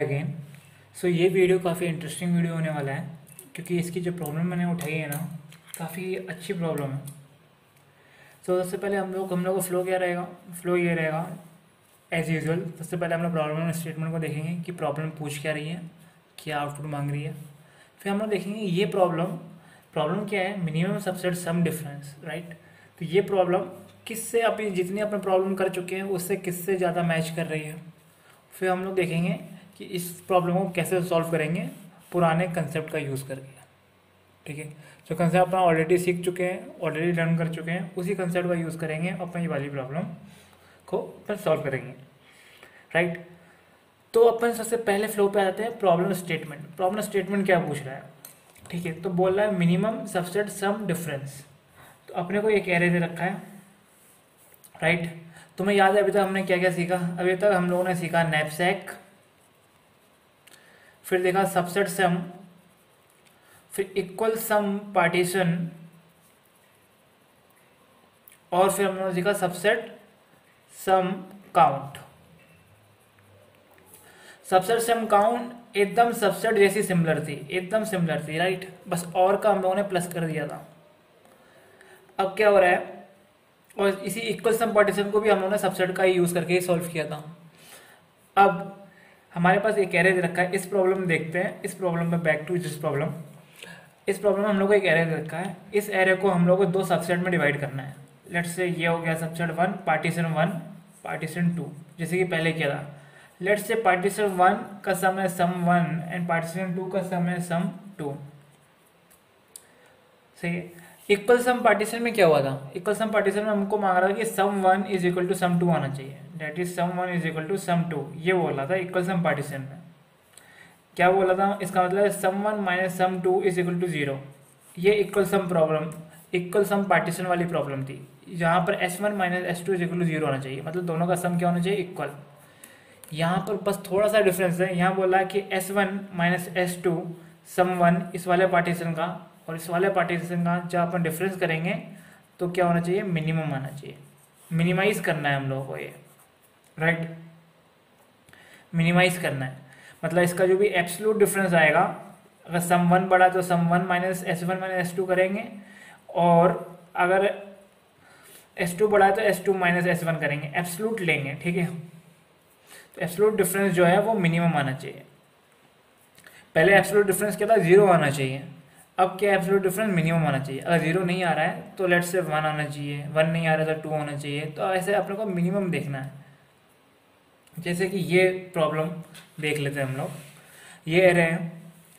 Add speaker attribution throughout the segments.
Speaker 1: Again so ये video काफ़ी interesting video होने वाला है क्योंकि इसकी जो प्रॉब्लम मैंने उठाई है ना काफ़ी अच्छी प्रॉब्लम है। सो so, सबसे पहले हम लोग हम लोग का फ्लो क्या रहेगा? फ्लो ये रहेगा एज यूजल सबसे पहले हम लोग प्रॉब्लम स्टेटमेंट को देखेंगे कि प्रॉब्लम पूछ क्या रही है क्या आउटपुट मांग रही है। फिर हम लोग देखेंगे ये प्रॉब्लम प्रॉब्लम क्या है? Minimum subset sum difference right तो ये प्रॉब्लम किससे अपनी जितनी अपने प्रॉब्लम कर चुके हैं उससे किससे ज़्यादा मैच कर रही है? फिर हम लोग देखेंगे कि इस प्रॉब्लम को कैसे सॉल्व करेंगे? पुराने कंसेप्ट का यूज़ करके। ठीक है? जो कंसेप्ट अपना ऑलरेडी सीख चुके हैं ऑलरेडी लर्न कर चुके हैं, उसी कंसेप्ट का यूज़ करेंगे, अपन ये वाली प्रॉब्लम को अपन सॉल्व करेंगे। राइट तो अपन सबसे पहले फ्लो पे आते हैं प्रॉब्लम स्टेटमेंट प्रॉब्लम स्टेटमेंट क्या पूछ रहा है? ठीक है? तो बोल रहा है मिनिमम सबसेट सम डिफरेंस तो अपने को एक एरे दे रखा है। राइट तुम्हें याद है, अभी तक हमने क्या क्या सीखा? अभी तक हम लोगों ने सीखा नैपसैक फिर देखा सबसेट सम फिर इक्वल सम पार्टीशन और फिर हमने देखा subset sum count subset sum count एकदम सबसेट जैसी सिमिलर थी, एकदम सिमिलर थी राइट बस और का हम लोगों ने प्लस कर दिया था। अब क्या हो रहा है? और इसी इक्वल सम पार्टीशन को भी हम लोगों ने सबसेट का ही यूज़ करके सॉल्व किया था। अब हमारे पास एक एरे दे रखा है, इस प्रॉब्लम में देखते हैं, इस प्रॉब्लम में बैक टू दिस प्रॉब्लम इस प्रॉब्लम में हम लोग को एक एरे दे रखा है, इस एरे को हम लोग को दो सबसेट में डिवाइड करना है. लेट्स से ये हो गया subset one partition one partition two जैसे कि पहले किया था. लेट्स से पार्टीशन वन का सम है sum one and partition two का सम है सम टू सही है? इक्वल सम पार्टीशन में क्या हुआ था? इक्वल सम पार्टीशन में हमको मांग रहा था कि sum one is equal to sum two आना चाहिए। That is sum one is equal to sum two. ये बोला था इक्वल सम पार्टीशन में। क्या बोला था? इसका मतलब है sum one minus sum two is equal to zero. ये equal sum problem, equal sum partition वाली प्रॉब्लम थी। जहाँ पर S one minus S two is equal to zero होना चाहिए। मतलब दोनों का सम क्या होना चाहिए? इक्वल। यहाँ पर बस थोड़ा सा डिफरेंस है। यहाँ बोला कि S one minus S two sum one इस वाले पार्टीशन का और इस वाले पार्टीशन का जब अपन डिफरेंस करेंगे तो क्या होना चाहिए? मिनिमम आना चाहिए। मिनिमाइज करना है हम लोगों को ये। राइट मिनिमाइज करना है। मतलब इसका जो भी एब्सोलूट डिफरेंस आएगा, अगर सम वन बढ़ा तो sum one minus S one minus S two करेंगे, और अगर एस टू बढ़ा तो S two minus S one करेंगे। एब्सोलूट लेंगे, ठीक है? तो एब्सोलूट डिफरेंस जो है, वो मिनिमम आना चाहिए। पहले एब्सोलूट डिफरेंस क्या था? ज़ीरो आना चाहिए। अब क्या एब्सोलूट डिफरेंस मिनिमम आना चाहिए? अगर ज़ीरो नहीं आ रहा है तो लेट से वन आना चाहिए वन नहीं आ रहा तो टू होना चाहिए। तो ऐसे अपने को मिनिमम देखना है। जैसे कि ये प्रॉब्लम देख लेते हैं हम लोग। ये रहे हैं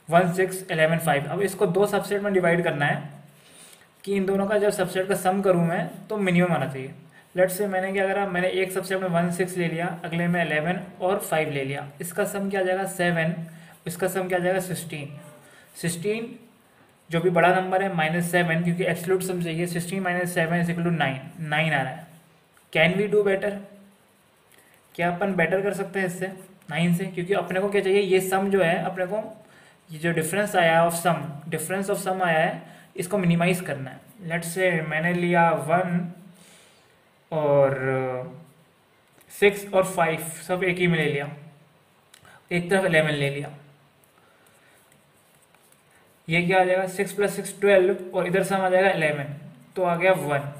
Speaker 1: वन सिक्स एलेवन फाइव अब इसको दो सबसेट में डिवाइड करना है कि इन दोनों का जब सबसेट का सम करूँ मैं तो मिनिमम आना चाहिए। लेट से मैंने क्या करा, मैंने एक सबसेट में वन सिक्स ले लिया, अगले में एलेवन और फाइव ले लिया। इसका सम क्या आ जाएगा? सेवन इसका सम क्या आ जाएगा? सिक्सटीन सिक्सटीन जो भी बड़ा नंबर है माइनस सेवन क्योंकि एब्सोल्यूट सम चाहिए sixteen minus seven is equal nine nine आ रहा है। कैन वी डू बेटर क्या अपन बेटर कर सकते हैं इससे? नाइन से, क्योंकि अपने को क्या चाहिए? ये सम जो है, अपने को, ये जो डिफरेंस आया of sum difference of sum आया है, इसको मिनिमाइज करना है। लेट से मैंने लिया वन और सिक्स और फाइव सब एक ही में ले लिया। एक तरफ़ एलेवन ले लिया। ये क्या आ जाएगा? सिक्स प्लस सिक्स ट्वेल्व और इधर सम आ जाएगा एलेवन तो आ गया वन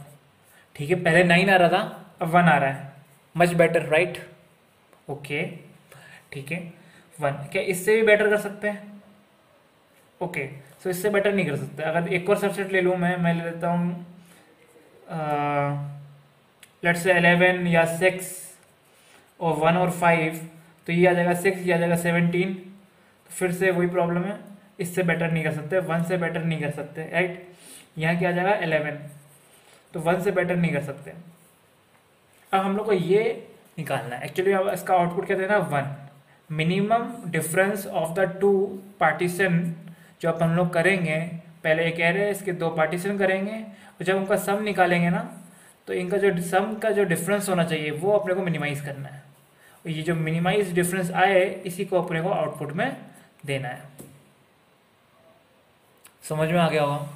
Speaker 1: ठीक है, पहले नाइन आ रहा था, अब वन आ रहा है. मच बेटर राइट ओके ठीक है वन क्या इससे भी बेटर कर सकते हैं? ओके सो इससे बेटर नहीं कर सकते. अगर एक और सबसेट ले लूँ मैं मैं ले लेता हूँ लेट्स से एलेवन या सिक्स और वन और फाइव तो ये आ जाएगा सिक्स ये आ जाएगा सेवनटीन तो फिर से वही प्रॉब्लम है. इससे बेटर नहीं कर सकते वन से बेटर नहीं कर सकते राइट यहाँ क्या आ जाएगा? एलेवन तो वन से बेटर नहीं कर सकते। अब हम लोग को ये निकालना है। एक्चुअली अब इसका आउटपुट क्या देना one minimum difference of the two partition जो अपन लोग करेंगे, पहले एक एरे इसके दो पार्टीशन करेंगे, और जब उनका सम निकालेंगे ना तो इनका जो सम का जो डिफरेंस होना चाहिए, वो अपने को मिनिमाइज करना है। और ये जो मिनिमाइज डिफरेंस आए, इसी को अपने को आउटपुट में देना है। समझ में आ गया होगा।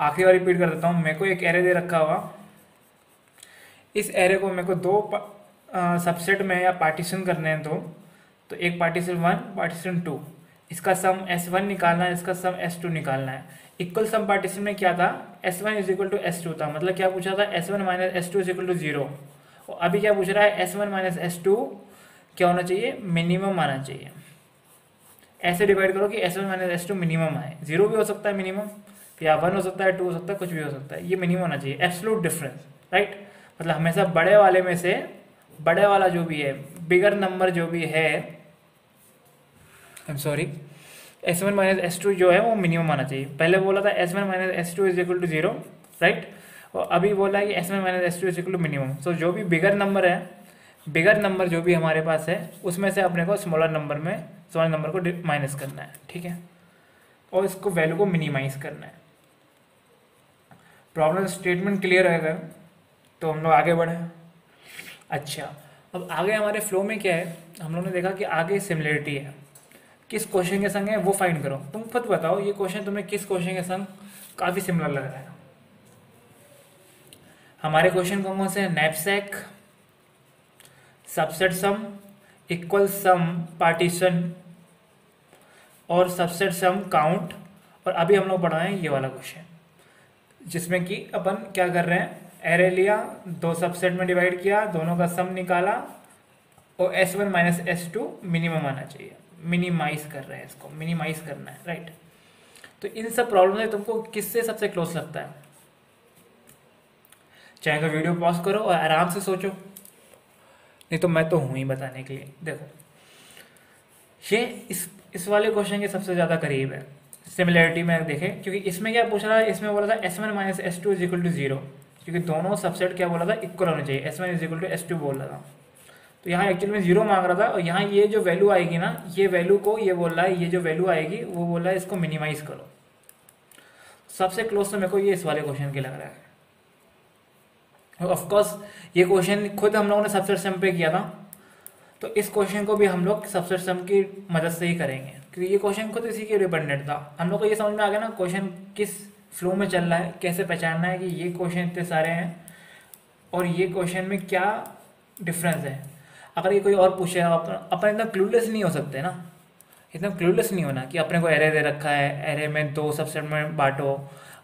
Speaker 1: आखिरी बार रिपीट कर देता हूँ। मेरे को एक एरे दे रखा हुआ। इस एरे को मेरे को दो सबसेट में या पार्टीशन करने हैं दो। तो एक पार्टीशन वन पार्टीशन टू इसका सम एस वन निकालना है, इसका सम एस टू निकालना है। इक्वल सम पार्टीशन में क्या था? S one is equal to S two था। मतलब क्या पूछा था? S one minus S two is equal to zero और अभी क्या पूछ रहा है? S one minus S two क्या होना चाहिए? मिनिमम आना चाहिए। ऐसे डिवाइड करो कि S one minus S two minimum आए। ज़ीरो भी हो सकता है मिनिमम या वन हो सकता है टू हो सकता है, कुछ भी हो सकता है। ये मिनिमम होना चाहिए। एब्सोलूट डिफरेंस राइट मतलब हमेशा बड़े वाले में से बड़े वाला जो भी है बिगर नंबर जो भी है I am sorry S one minus S two जो है, वो मिनिमम आना चाहिए। पहले बोला था S one minus S two is equal to zero right और अभी बोला है कि S one minus S two is equal to minimum so जो भी बिगर नंबर है बिगर नंबर जो भी हमारे पास है, उसमें से अपने को स्मॉलर नंबर में स्मॉलर नंबर को माइनस करना है, ठीक है? और इसको वैल्यू को मिनिमाइज करना है। प्रॉब्लम स्टेटमेंट क्लियर है अगर तो हम लोग आगे बढ़े। अच्छा अब आगे हमारे फ्लो में क्या है? हम लोग ने देखा कि आगे सिमिलरिटी है। किस क्वेश्चन के संग है, वो फाइंड करो। तुम खुद बताओ, ये क्वेश्चन तुम्हें किस क्वेश्चन के संग काफ़ी सिमिलर लग रहा है? हमारे क्वेश्चन कौन कौन से हैं? Knapsack subset sum equal sum partition और सबसेट सम काउंट और अभी हम लोग पढ़ रहे हैं ये वाला क्वेश्चन जिसमें कि अपन क्या कर रहे हैं? एरे लिया, दो सबसेट में डिवाइड किया, दोनों का सम निकाला और S one minus S two minimum आना चाहिए। मिनिमाइज कर रहे हैं इसको मिनिमाइज करना है राइट तो इन सब प्रॉब्लम से तुमको किससे सबसे क्लोज लगता है? चाहे तो वीडियो पॉज करो और आराम से सोचो। नहीं तो मैं तो हूँ ही बताने के लिए। देखो, ये इस इस वाले क्वेश्चन के सबसे ज़्यादा करीब है। सिमिलरिटी में देखें, क्योंकि इसमें क्या पूछ रहा है? इसमें बोला था S one minus S two is equal to zero क्योंकि दोनों सबसेट क्या बोला था? इक्वल होने चाहिए। S one is equal to S two बोल रहा था। तो यहाँ एक्चुअल में ज़ीरो मांग रहा था और यहाँ ये जो वैल्यू आएगी ना, ये वैल्यू को ये बोल रहा है, ये जो वैल्यू आएगी, वो बोल रहा है इसको मिनिमाइज करो। सबसे क्लोज तो मेरे को ये इस वाले क्वेश्चन के लग रहा है। ऑफकोर्स ये क्वेश्चन खुद हम लोगों ने सबसे सम पे किया था। तो इस क्वेश्चन को भी हम लोग सबसे सम की मदद से ही करेंगे। क्योंकि ये क्वेश्चन खुद इसी के डिपेंडेंट था। हम लोग को ये समझ में आ गया ना क्वेश्चन किस फ्लो में चल रहा है, कैसे पहचानना है कि ये क्वेश्चन इतने सारे हैं, और ये क्वेश्चन में क्या डिफरेंस है। अगर ये कोई और पूछे अपन इतना क्लूलेस नहीं हो सकते ना। इतना क्लूलेस नहीं होना कि अपने को एरे दे रखा है एरे में दो सबसेट में बांटो।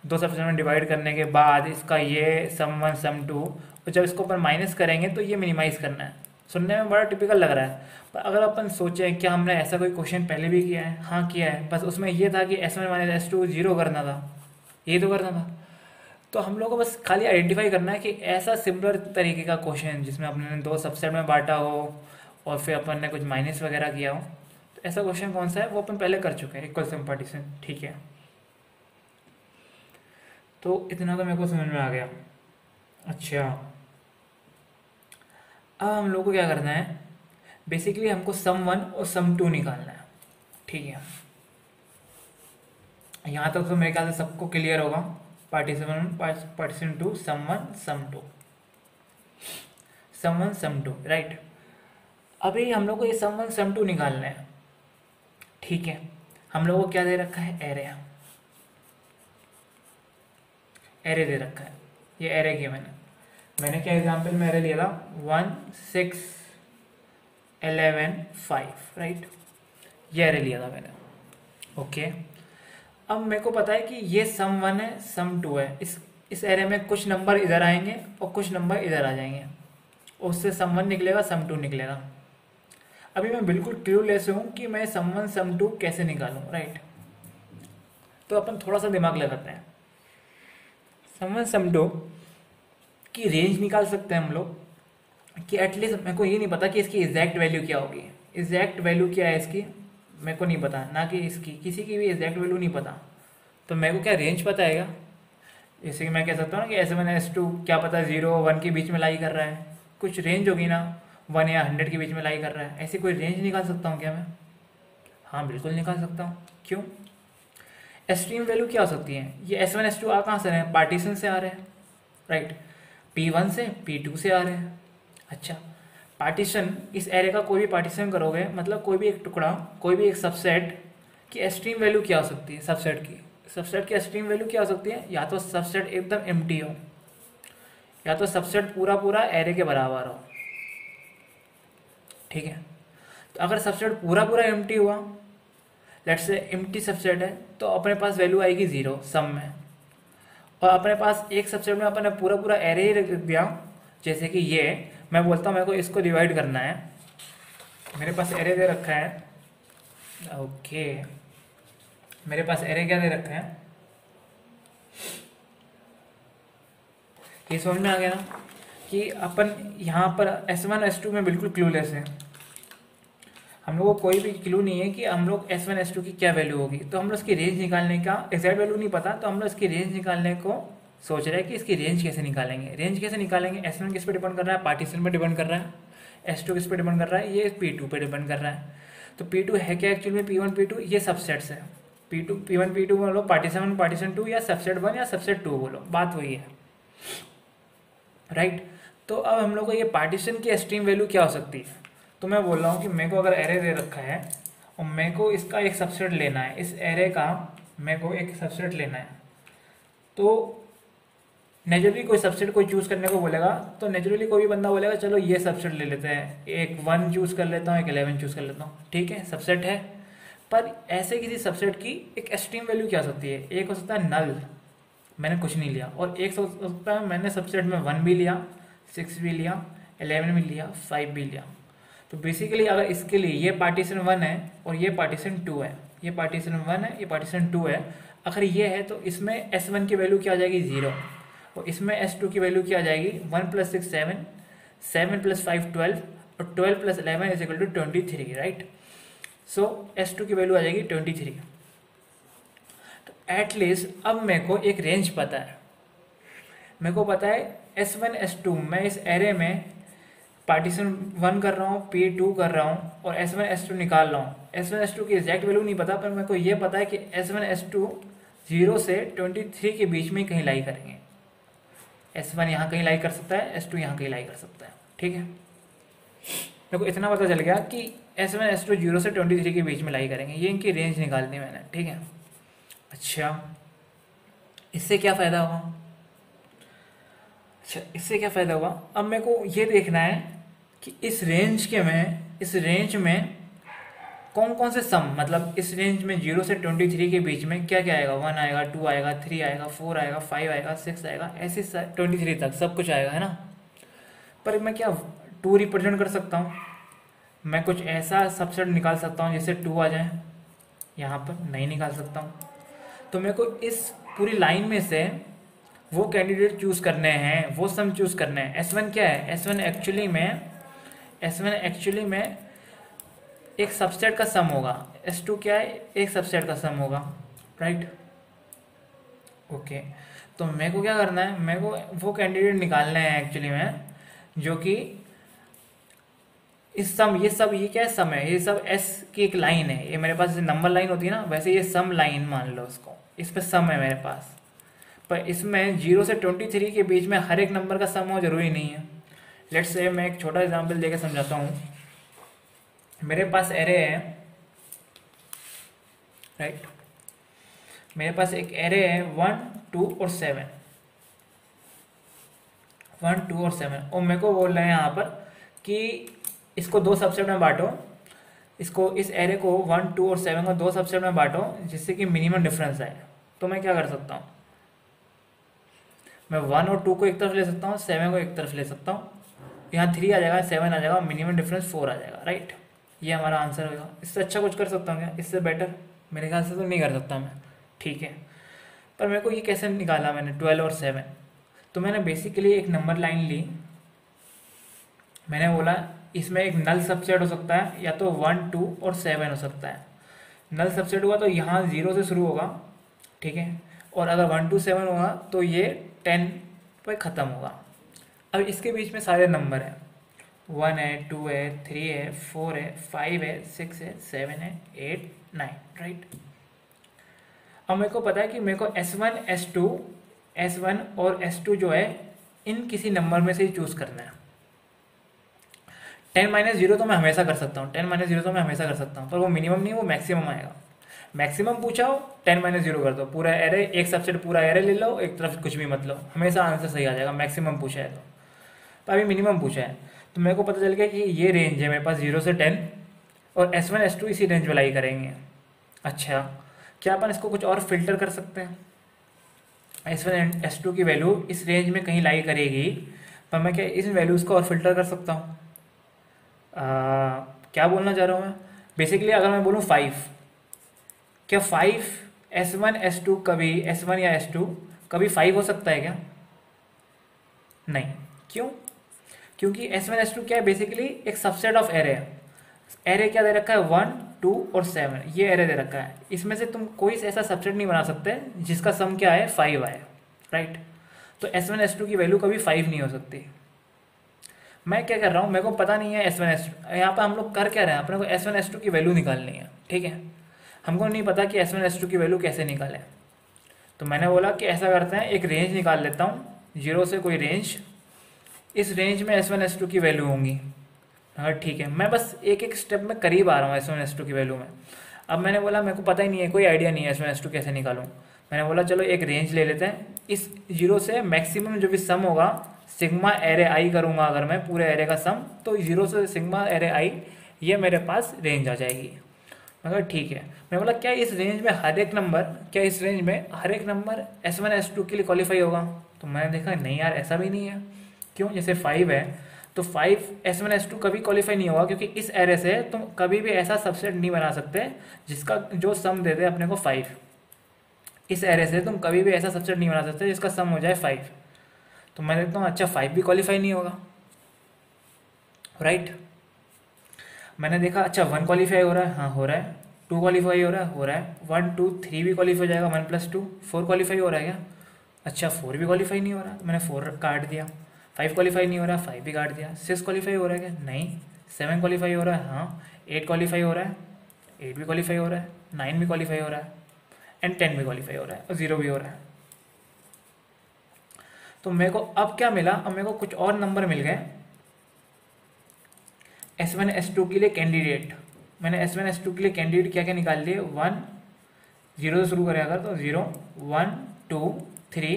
Speaker 1: दो सबसेट में डिवाइड करने के बाद इसका ये सम वन सम टू और जब इसको अपन माइनस करेंगे तो ये मिनिमाइज करना है। सुनने में बड़ा टिपिकल लग रहा है। पर अगर अपन सोचें क्या हमने ऐसा कोई क्वेश्चन पहले भी किया है? हाँ किया है। बस उसमें ये था कि S one minus S two zero करना था। ये तो करना था। तो हम लोग को बस खाली आइडेंटिफाई करना है कि ऐसा सिमिलर तरीके का क्वेश्चन जिसमें अपने दो सबसेट में बांटा हो और फिर अपन ने कुछ माइनस वगैरह किया हो। तो ऐसा क्वेश्चन कौन सा है? वो अपन पहले कर चुके हैं। इक्वल सम पार्टीशन ठीक है। तो इतना तो मेरे को समझ में आ गया। अच्छा। अब हम लोग को क्या करना है? बेसिकली हमको सम वन और सम टू निकालना है। ठीक है। यहाँ तक तो मेरे ख्याल से सबको क्लियर होगा। Participant participant two sum one sum two sum one sum two right अभी हम लोग को ये सम वन सम टू निकालना है। ठीक है। हम लोग को क्या दे रखा है? एरे एरे दे रखा है। ये एरे किया मैंने। मैंने क्या एग्ज़ाम्पल में एरे लिया था? One six eleven five right ये एरे लिया था मैंने। ओके अब मेरे को पता है कि ये सम वन है सम टू है। इस इस एरे में कुछ नंबर इधर आएँगे और कुछ नंबर इधर आ जाएँगे। उससे सम वन निकलेगा सम टू निकलेगा। अभी मैं बिल्कुल क्लूलेस हूँ कि मैं सम वन सम टू कैसे निकालूँ राइट तो अपन थोड़ा सा दिमाग लगाते हैं। सम वन सम टू की रेंज निकाल सकते हैं हम लोग कि एटलीस्ट मेरे को ये नहीं पता कि इसकी एग्जैक्ट वैल्यू क्या होगी। एग्जैक्ट वैल्यू क्या है इसकी? मेरे को नहीं पता, ना कि इसकी, किसी की भी एग्जैक्ट वैल्यू नहीं पता। तो मेरे को क्या रेंज पता है जैसे कि मैं कह सकता हूँ ना कि एस वन एस टू क्या पता ज़ीरो वन के बीच में लाई कर रहा है। कुछ रेंज होगी ना वन या हंड्रेड के बीच में लाई कर रहा है। ऐसी कोई रेंज निकाल सकता हूँ क्या मैं? हाँ बिल्कुल निकाल सकता हूँ। क्यों? एक्सट्रीम वैल्यू क्या हो सकती है? ये एस वन एस टू आ कहाँ से रहे हैं? पार्टीशन से आ रहे हैं राइट पी वन से पी टू से आ रहे हैं। अच्छा पार्टीशन इस एरे का कोई भी पार्टीशन करोगे मतलब कोई भी एक टुकड़ा, कोई भी एक सबसेट की एक्सट्रीम वैल्यू क्या हो सकती है? सबसेट की। सबसेट की एक्सट्रीम वैल्यू क्या हो सकती है? या तो सबसेट एकदम एम हो, या तो सबसेट पूरा पूरा एरे के बराबर हो। ठीक है? तो अगर सबसेट पूरा पूरा एम हुआ लेट से एम सबसेट है तो अपने पास वैल्यू आएगी ज़ीरो सम में। और अपने पास एक सबसेट में अपने पूरा पूरा एरे ही रख दिया जैसे कि ये। मैं बोलता हूँ, मेरे को इसको डिवाइड करना है। मेरे पास एरे दे रखा है। ओके मेरे पास एरे क्या दे रखा है? ये समझ में आ गया ना कि अपन यहाँ पर एस वन एस टू में बिल्कुल क्लूलेस है। हम लोग को कोई भी क्लू नहीं है कि हम लोग एस वन एस टू की क्या वैल्यू होगी। तो हम लोग इसकी रेंज निकालने का एग्जैक्ट वैल्यू नहीं पता तो हम लोग इसकी रेंज निकालने को सोच रहे हैं कि इसकी रेंज कैसे निकालेंगे। रेंज कैसे निकालेंगे? एस वन किस पे डिपेंड कर रहा है? पार्टीशन पे डिपेंड कर रहा है। एस टू किस पे डिपेंड कर रहा है? ये पी टू पे डिपेंड कर रहा है। तो पी टू है क्या एक्चुअली में? पी वन पी टू ये सबसेट्स है। P two P one P two बोलो पार्टीशन वन पार्टीशन टू या सबसेट वन या सबसेट टू बोलो। बात वही है। राइट तो अब हम लोग को ये पार्टीशन की एक्सट्रीम वैल्यू क्या हो सकती है? तो मैं बोल रहा हूँ कि मेरे को अगर एरे दे रखा है, और मेरे को इसका एक सबसेट लेना है, इस एरे का मेरे को एक सबसेट लेना है तो नेचुरली कोई सबसेट कोई चूज़ करने को बोलेगा तो नेचुरली कोई भी बंदा बोलेगा, चलो ये सबसेट ले लेते हैं, एक वन चूज़ कर लेता हूँ, एक इलेवन चूज़ कर लेता हूँ। ठीक है सबसेट है, पर ऐसे किसी सबसेट की एक एक्सट्रीम वैल्यू क्या हो सकती है? एक हो सकता है नल मैंने कुछ नहीं लिया, और एक हो सकता है मैंने सबसेट में वन भी लिया सिक्स भी लिया एलेवन भी लिया फाइव भी लिया। तो बेसिकली अगर इसके लिए ये पार्टीशन वन है और ये पार्टीशन टू है, ये पार्टीशन वन है, ये पार्टीशन टू है, अगर ये है तो इसमें एस वन की वैल्यू क्या आ जाएगी ज़ीरो और इसमें एस टू की वैल्यू क्या आ जाएगी? One plus six seven seven plus five twelve और twelve plus eleven is equal to twenty three right so S two की वैल्यू आ जाएगी ट्वेंटी थ्री तो एटलीस्ट अब मेरे को एक रेंज पता है। मेरे को पता है एस वन एस टू मैं इस एरे में पार्टीशन वन कर रहा हूँ पी टू कर रहा हूँ और एस वन एस टू निकाल रहा हूँ। एस वन एस टू की एग्जैक्ट वैल्यू नहीं पता, पर मेरे को ये पता है कि S one S two zero से ट्वेंटी थ्री के बीच में कहीं लाई करेंगे। एस वन यहाँ कहीं लाई कर सकता है एस टू यहाँ कहीं लाई कर सकता है। ठीक है? मेरे को इतना पता चल गया कि S one S two zero से ट्वेंटी थ्री के बीच में लाई करेंगे। ये इनकी रेंज निकालनी मैंने, ठीक है? अच्छा। इससे क्या फ़ायदा हुआ? अच्छा इससे क्या फ़ायदा हुआ? अब मेरे को ये देखना है कि इस रेंज के में, इस रेंज में कौन कौन से सम मतलब इस रेंज में ज़ीरो से ट्वेंटी थ्री के बीच में क्या क्या आएगा? वन आएगा टू आएगा थ्री आएगा फोर आएगा फाइव आएगा सिक्स आएगा, ऐसे ट्वेंटी थ्री तक सब कुछ आएगा, है ना? पर मैं क्या टू रिप्रेजेंट कर सकता हूँ? मैं कुछ ऐसा सबसेट निकाल सकता हूँ जैसे टू आ जाए। यहाँ पर नहीं निकाल सकता हूँ। तो मेरे को इस पूरी लाइन में से वो कैंडिडेट चूज़ करने हैं, वो सम चूज़ करने हैं। एस वन क्या है? एस वन एक्चुअली में एस वन एक्चुअली में एक सबसेट का सम होगा। एस टू क्या है? एक सबसेट का सम होगा। राइट ओके तो मेरे को क्या करना है? मेरे को वो कैंडिडेट निकालना है एक्चुअली में, जो कि इस सम ये सब ये क्या है सम है? ये सब एस की एक लाइन है। ये मेरे पास नंबर लाइन होती है ना, वैसे ये सम लाइन मान लो उसको इस पर सम है मेरे पास। पर इसमें ज़ीरो से ट्वेंटी थ्री के बीच में हर एक नंबर का सम हो ज़रूरी नहीं है। लेट्स से मैं एक छोटा एग्जांपल देकर समझाता हूँ। मेरे पास एरे है राइट right? मेरे पास एक एरे है वन टू और सेवन वन टू और सेवन और मेरे को बोल रहे हैं यहाँ पर कि इसको दो सबसेट में बांटो। इसको, इस एरे को वन टू और सेवन को दो सबसेट में बांटो, जिससे कि मिनिमम डिफरेंस आए। तो मैं क्या कर सकता हूँ? मैं वन और टू को एक तरफ़ ले सकता हूँ सेवन को एक तरफ़ ले सकता हूँ। यहाँ थ्री आ जाएगा सेवन आ जाएगा मिनिमम डिफरेंस फोर आ जाएगा राइट ये हमारा आंसर होगा। इससे अच्छा कुछ कर सकता हूँ क्या? इससे बेटर मेरे ख्याल से तो नहीं कर सकता मैं। ठीक है। पर मेरे को ये कैसे निकाला मैंने? ट्वेल्व और सेवन तो मैंने बेसिकली एक नंबर लाइन ली। मैंने बोला, इसमें एक नल सबसेट हो सकता है, या तो वन टू और सेवन हो सकता है। नल सबसेट हुआ तो यहाँ ज़ीरो से शुरू होगा। ठीक है? और अगर वन टू सेवन होगा तो ये टेन पर ख़त्म होगा। अब इसके बीच में सारे नंबर हैं। वन है टू है थ्री है फोर है फाइव है सिक्स है सेवन है एट नाइन राइट? अब मेरे को पता है कि मेरे को S one S two S one और एस टू जो है इन किसी नंबर में से ही चूज़ करना है। टेन माइनस ज़ीरो तो मैं हमेशा कर सकता हूँ टेन माइनस ज़ीरो तो मैं हमेशा कर सकता हूँ पर वो मिनिमम नहीं वो मैक्सिमम आएगा। मैक्सिमम पूछा हो टेन माइनस ज़ीरो कर दो पूरा एरे एक सबसेट पूरा एरे ले लो एक तरफ़ कुछ भी मत लो हमेशा आंसर सही आ जाएगा मैक्सिमम पूछा है तो, तो अभी मिनिमम पूछा है। तो मेरे को पता चल गया कि ये रेंज है मेरे पास ज़ीरो से टेन और एस वन एस टू इसी रेंज में लाई करेंगे। अच्छा क्या अपन इसको कुछ और फ़िल्टर कर सकते हैं? S one and S two की वैल्यू इस रेंज में कहीं लाई करेगी, पर मैं क्या इस वैल्यूज़ को और फ़िल्टर कर सकता हूँ? क्या बोलना चाह रहा हूँ मैं? बेसिकली अगर मैं बोलूँ फाइव क्या five S one S two कभी एस वन या एस टू कभी फाइव हो सकता है क्या? नहीं। क्यों? क्योंकि एस वन एस टू क्या है? बेसिकली एक सबसेट ऑफ़ एरे है। एरे क्या दे रखा है? वन टू और सेवन ये एरे दे रखा है। इसमें से तुम कोई ऐसा सबसेट नहीं बना सकते, जिसका सम क्या है फाइव आए। राइट तो एस वन एस टू की वैल्यू कभी फाइव नहीं हो सकती। मैं क्या कर रहा हूँ? मेरे को पता नहीं है एस वन एस टू यहाँ पर हम लोग कर क्या रहे हैं? अपने को एस वन एस टू की वैल्यू निकालनी है। ठीक है? हमको नहीं पता कि एस वन एस टू की वैल्यू कैसे निकालें। तो मैंने बोला कि ऐसा करते हैं, एक रेंज निकाल लेता हूँ। ज़ीरो से कोई रेंज इस रेंज में एस वन एस टू की वैल्यू होंगी। हाँ ठीक है। मैं बस एक एक स्टेप में करीब आ रहा हूँ एस वन एस टू की वैल्यू में। अब मैंने बोला, मेरे को पता ही नहीं है, कोई आइडिया नहीं है एस वन एस टू कैसे निकालूँ। मैंने बोला, चलो एक रेंज ले लेते हैं। इस ज़ीरो से मैक्सिमम जो भी सम होगा सिग्मा एरे आई करूँगा अगर मैं, पूरे एरे का सम तो ज़ीरो से सिग्मा एरे आई ये मेरे पास रेंज आ जाएगी। मगर ठीक है। मैं बोला, क्या इस रेंज में हर एक नंबर क्या इस रेंज में हर एक number S one S two के लिए क्वालिफाई होगा? तो मैंने देखा, नहीं यार, ऐसा भी नहीं है। क्यों? जैसे फाइव है तो five S one S two कभी क्वालिफाई नहीं होगा, क्योंकि इस एरे से तुम कभी भी ऐसा सबसेट नहीं बना सकते जिसका जो सम दे दे अपने को फाइव इस एरे से तुम कभी भी ऐसा सबसेट नहीं बना सकते जिसका सम हो जाए फाइव तो मैं देखता हूँ अच्छा फाइव भी क्वालिफाई नहीं होगा। राइट मैंने देखा अच्छा वन क्वालिफाई हो रहा है। हाँ हो रहा है। टू क्वालिफाई हो रहा है, हो रहा है। वन टू थ्री भी क्वालिफाई हो जाएगा। One plus two four qualify हो रहा है क्या? अच्छा फोर भी क्वालिफाई नहीं हो रहा। मैंने फोर काट दिया। फाइव क्वालिफाई नहीं हो रहा फाइव भी काट दिया। सिक्स क्वालिफाई हो रहा है क्या? नहीं। सेवन क्वालिफाई हो रहा है हाँ। एट क्वालिफाई हो रहा है एट भी क्वालिफाई हो रहा है नाइन भी क्वालिफाई हो रहा है एंड टेन भी क्वालिफाई हो रहा है, और ज़ीरो भी हो रहा है। तो मेरे को अब क्या मिला? अब मेरे को कुछ और नंबर मिल गए। एस वन एस टू के लिए कैंडिडेट मैंने एस वन एस टू के लिए कैंडिडेट क्या क्या निकाल लिए? वन ज़ीरो से शुरू करें अगर तो ज़ीरो वन टू थ्री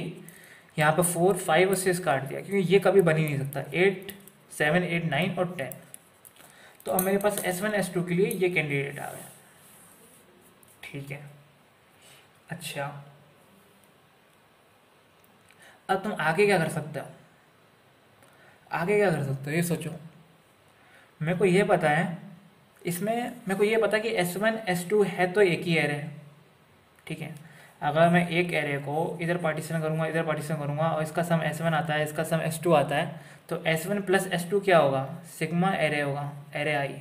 Speaker 1: यहाँ पर फोर फाइव और सिक्स काट दिया, क्योंकि ये कभी बन नहीं सकता। एट सेवन एट नाइन और टेन तो अब मेरे पास एस वन एस टू के लिए ये कैंडिडेट आ गया ठीक है। अच्छा। अब तुम आगे क्या कर सकते हो? आगे क्या कर सकते हो? ये सोचो। मेरे को ये पता है, इसमें मेरे को ये पता है कि एस वन एस टू है तो एक ही एर है। ठीक है। अगर मैं एक एरे को इधर पार्टीशन करूँगा, इधर पार्टीशन करूँगा और इसका सम एस वन आता है, इसका सम एस टू आता है तो S one plus S two क्या होगा? सिग्मा एरे होगा एरे आई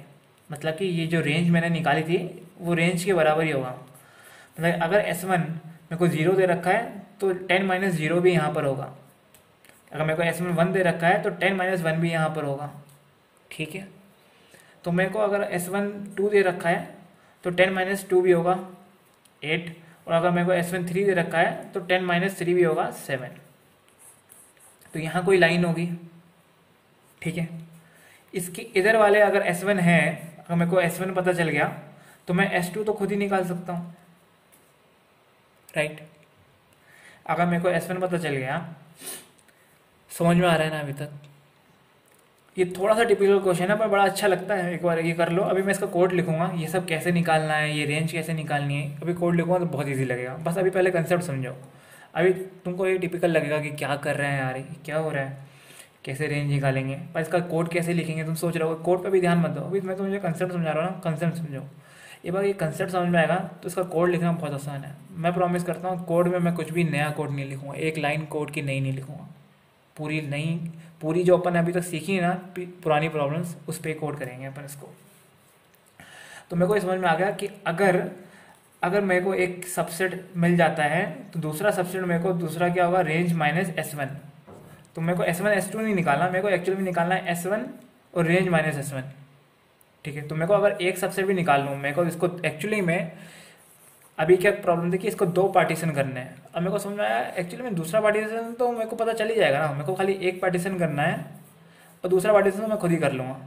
Speaker 1: मतलब कि ये जो रेंज मैंने निकाली थी, वो रेंज के बराबर ही होगा। मतलब अगर एस वन मेरे को ज़ीरो दे रखा है तो टेन माइनस ज़ीरो भी यहाँ पर होगा। अगर मेरे को एस वन वन दे रखा है तो टेन माइनस वन भी यहाँ पर होगा। ठीक है? तो मेरे को अगर एस वन टू दे रखा है तो टेन माइनस टू भी होगा। एट और अगर मेरे को एस वन थ्री दे रखा है तो टेन माइनस थ्री भी होगा सेवन तो यहाँ कोई लाइन होगी। ठीक है? इसकी इधर वाले अगर एस वन है, अगर मेरे को एस वन पता चल गया तो मैं एस टू तो खुद ही निकाल सकता हूँ। राइट अगर मेरे को एस वन पता चल गया, समझ में आ रहा है ना अभी तक? ये थोड़ा सा टिपिकल क्वेश्चन है, पर बड़ा अच्छा लगता है। एक बार ये कर लो। अभी मैं इसका कोड लिखूँगा। ये सब कैसे निकालना है? ये रेंज कैसे निकालनी है? अभी कोड लिखूँगा तो बहुत ईजी लगेगा। बस अभी पहले कंसेप्ट समझो अभी तुमको ये टिपिकल लगेगा कि क्या कर रहे हैं यार? क्या हो रहा है? कैसे रेंज निकालेंगे? पर इसका कोड कैसे लिखेंगे? तुम सोच रहे हो कोड पर भी ध्यान मत दो। अभी मैं तुम्हें कंसेप्ट समझा रहा हूँ ना कंसेप्ट समझो ये बार ये कंसेप्ट समझ में आएगा तो इसका कोड लिखना बहुत आसान है। मैं प्रॉमिस करता हूँ कोड में मैं कुछ भी नया कोड नहीं लिखूँगा। एक लाइन कोड की नई नहीं लिखूँगा। पूरी नई पूरी जो अपन अभी तक तो सीखी है ना पुरानी प्रॉब्लम्स उस पर कोड करेंगे अपन इसको। तो मेरे को ये समझ में आ गया कि अगर अगर मेरे को एक सबसेट मिल जाता है तो दूसरा सबसेट मेरे को, दूसरा क्या होगा? रेंज माइनस एस वन तो मेरे को एस वन एस टू नहीं निकालना, मेरे को एक्चुअली में निकालना है एस वन और रेंज माइनस एस वन ठीक है? तो मेरे को अगर एक सबसेट भी निकाल लूँ, मेरे को इसको एक्चुअली में अभी क्या प्रॉब्लम थी कि इसको दो पार्टीशन करने हैं। अब मेरे को समझ में आया एक्चुअली में दूसरा पार्टीशन तो मेरे को पता चल ही जाएगा ना। मेरे को खाली एक पार्टीशन करना है और दूसरा पार्टीशन तो मैं खुद ही कर लूँगा।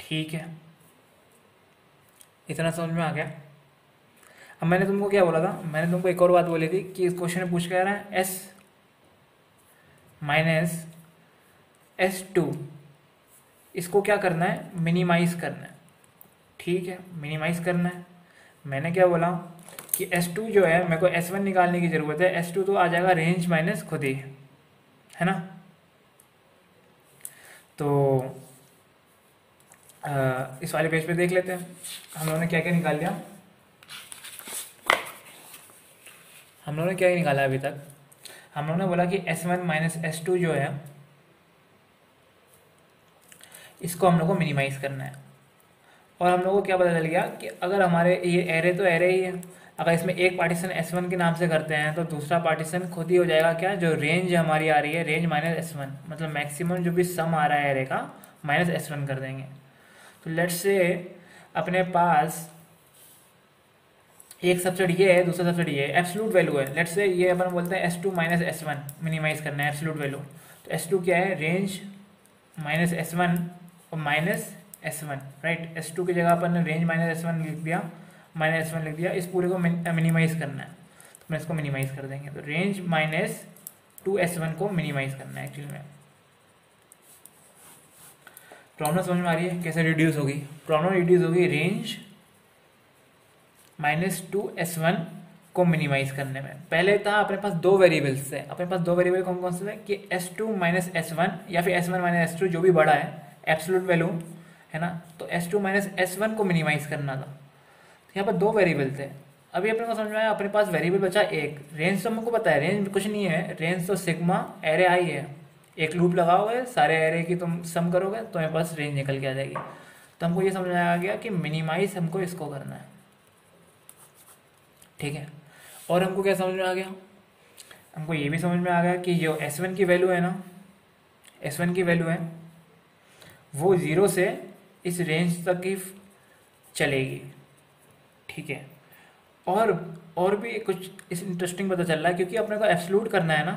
Speaker 1: ठीक है। इतना समझ में आ गया? अब मैंने तुमको क्या बोला था? मैंने तुमको एक और बात बोली थी कि इस क्वेश्चन में पूछ के आ रहा है एस माइनस एस टू इसको क्या करना है? मिनिमाइज करना है। ठीक है मिनिमाइज करना है। मैंने क्या बोला? कि S2 जो है मेरे को S1 निकालने की ज़रूरत है। S2 तो आ जाएगा रेंज माइनस खुद ही है ना? तो आ, इस वाले पेज पे देख लेते हैं। हम लोगों ने क्या क्या निकाल लिया? हम लोगों ने क्या निकाला अभी तक? हम लोगों ने बोला कि S1 वन माइनस एस जो है इसको हम लोग को मिनिमाइज करना है। और हम लोग को क्या पता चल गया कि अगर हमारे ये एरे तो एरे ही है। अगर इसमें एक पार्टीशन एस वन के नाम से करते हैं तो दूसरा पार्टीशन खुद ही हो जाएगा क्या? जो रेंज हमारी आ रही है रेंज माइनस एस वन मतलब मैक्सिमम जो भी सम आ रहा है एरे का माइनस एस वन कर देंगे। तो लेट्स से अपने पास एक सब्सिडी ये है, दूसरा सब्सिडी ये है एब्सोलूट वैल्यू है। लेट्स से ये अपन बोलते हैं S two minus S one minimize करना है एब्सोलूट वैल्यू तो एस टू क्या है? रेंज माइनस एस वन और minus S one right S two की जगह अपन ने रेंज माइनस एस वन लिख दिया। माइनस वन लिख दिया, इस पूरे को मिनिमाइज करना है। तो मैं इसको मिनिमाइज कर देंगे। तो range minus two S one को मिनिमाइज करना है एक्चुअली में। प्रॉब्लम समझ में आ रही है? कैसे रिड्यूस होगी? प्रॉब्लम रिड्यूस होगी range minus two S one को मिनिमाइज करने में। पहले था अपने पास दो वेरिएबल्स थे। अपने पास दो वेरिएबल कौन कौन से थे? कि S two minus S one या फिर S one minus S two जो भी बड़ा है एब्सोलूट वैल्यू है ना? तो S two minus S one को मिनिमाइज करना था। यहाँ पर दो वेरिएबल थे। अभी अपने को समझ में आया, अपने पास वेरिएबल बचा एक। रेंज तो हमको पता है रेंज कुछ नहीं है। रेंज तो सिग्मा एरे आई है। एक लूप लगाओगे, सारे एरे की तुम सम करोगे तो मेरे पास रेंज निकल के आ जाएगी। तो हमको ये समझ में आ गया कि मिनिमाइज हमको इसको करना है। ठीक है? और हमको क्या समझ में आ गया? हमको ये भी समझ में आ गया कि जो एस वन की वैल्यू है ना एस वन की वैल्यू है, वो ज़ीरो से इस रेंज तक ही चलेगी। ठीक है। और और भी कुछ इस इंटरेस्टिंग पता चल रहा है, क्योंकि अपने को एब्सलूट करना है ना।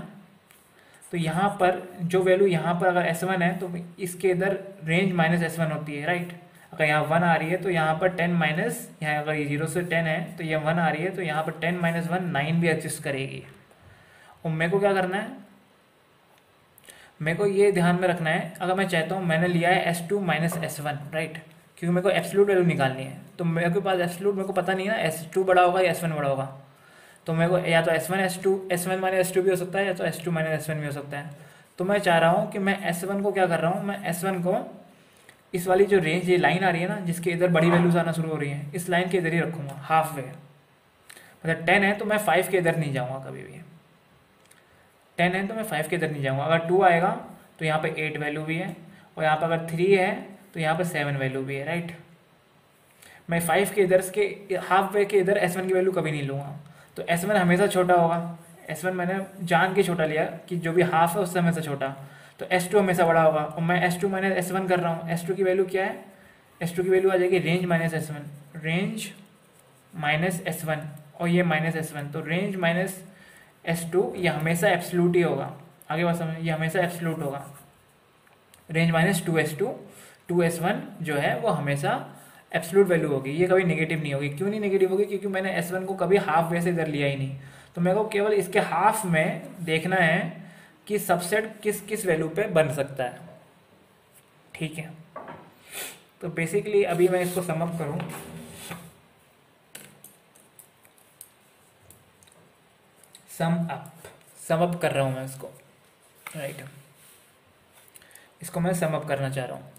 Speaker 1: तो यहाँ पर जो वैल्यू यहाँ पर अगर एस वन है तो इसके इधर रेंज माइनस एस वन होती है राइट अगर यहाँ वन आ रही है तो यहाँ पर टेन माइनस यहाँ अगर ये ज़ीरो से टेन है तो ये वन आ रही है तो यहाँ पर टेन माइनस वन नाइन भी एडजस्ट करेगी। और मेरे को क्या करना है? मेरे को ये ध्यान में रखना है, अगर मैं चाहता हूँ मैंने लिया है S two minus S one right क्योंकि मेरे को एब्सलूट वैल्यू निकालनी है। तो मेरे के पास एब्सलूट मेरे को पता नहीं है ना एस टू बड़ा होगा या एस वन बड़ा होगा। तो मेरे को या तो S one S two S one minus S two भी हो सकता है या तो S two minus S one भी हो सकता है। तो मैं चाह रहा हूँ कि मैं एस वन को क्या कर रहा हूँ, मैं एस वन को इस वाली जो रेंज ये लाइन आ रही है ना, जिसके इधर बड़ी वैल्यूज़ आना शुरू हो रही है, इस लाइन के इधर ही रखूँगा हाफ़ वे मतलब टेन है तो मैं फाइव के इधर नहीं जाऊँगा कभी भी। टेन है तो मैं फाइव के इधर नहीं जाऊँगा। अगर टू आएगा तो यहाँ पर एट वैल्यू भी है, और यहाँ पर अगर थ्री है तो यहाँ पर सेवन वैल्यू भी है राइट मैं फाइव के इधर के हाफ़ वे के इधर एस वन की वैल्यू कभी नहीं लूँगा। तो एस वन हमेशा छोटा होगा। एस वन मैंने जान के छोटा लिया कि जो भी हाफ़ है उससे हमेशा छोटा। तो एस टू हमेशा बड़ा होगा। और मैं S two minus S one कर रहा हूँ। एस टू की वैल्यू क्या है? एस टू की वैल्यू आ जाएगी range minus S one range minus S one और ये माइनस एस वन तो रेंज माइनस एस टू ये हमेशा एब्सलूट ही होगा। आगे बात समझ ये हमेशा एब्सलूट होगा। Range minus two S two two S one जो है, वो हमेशा एब्सलूट वैल्यू होगी। ये कभी नेगेटिव नहीं होगी। क्यों नहीं नेगेटिव होगी? क्योंकि मैंने एस वन को कभी हाफ़ वे से इधर लिया ही नहीं। तो मेरे को केवल इसके हाफ़ में देखना है कि सबसेट किस किस वैल्यू पे बन सकता है। ठीक है? तो बेसिकली अभी मैं इसको समअप करूँ। सम अप सम अप कर रहा हूँ मैं इसको। राइट इसको मैं सम अप करना चाह रहा हूँ।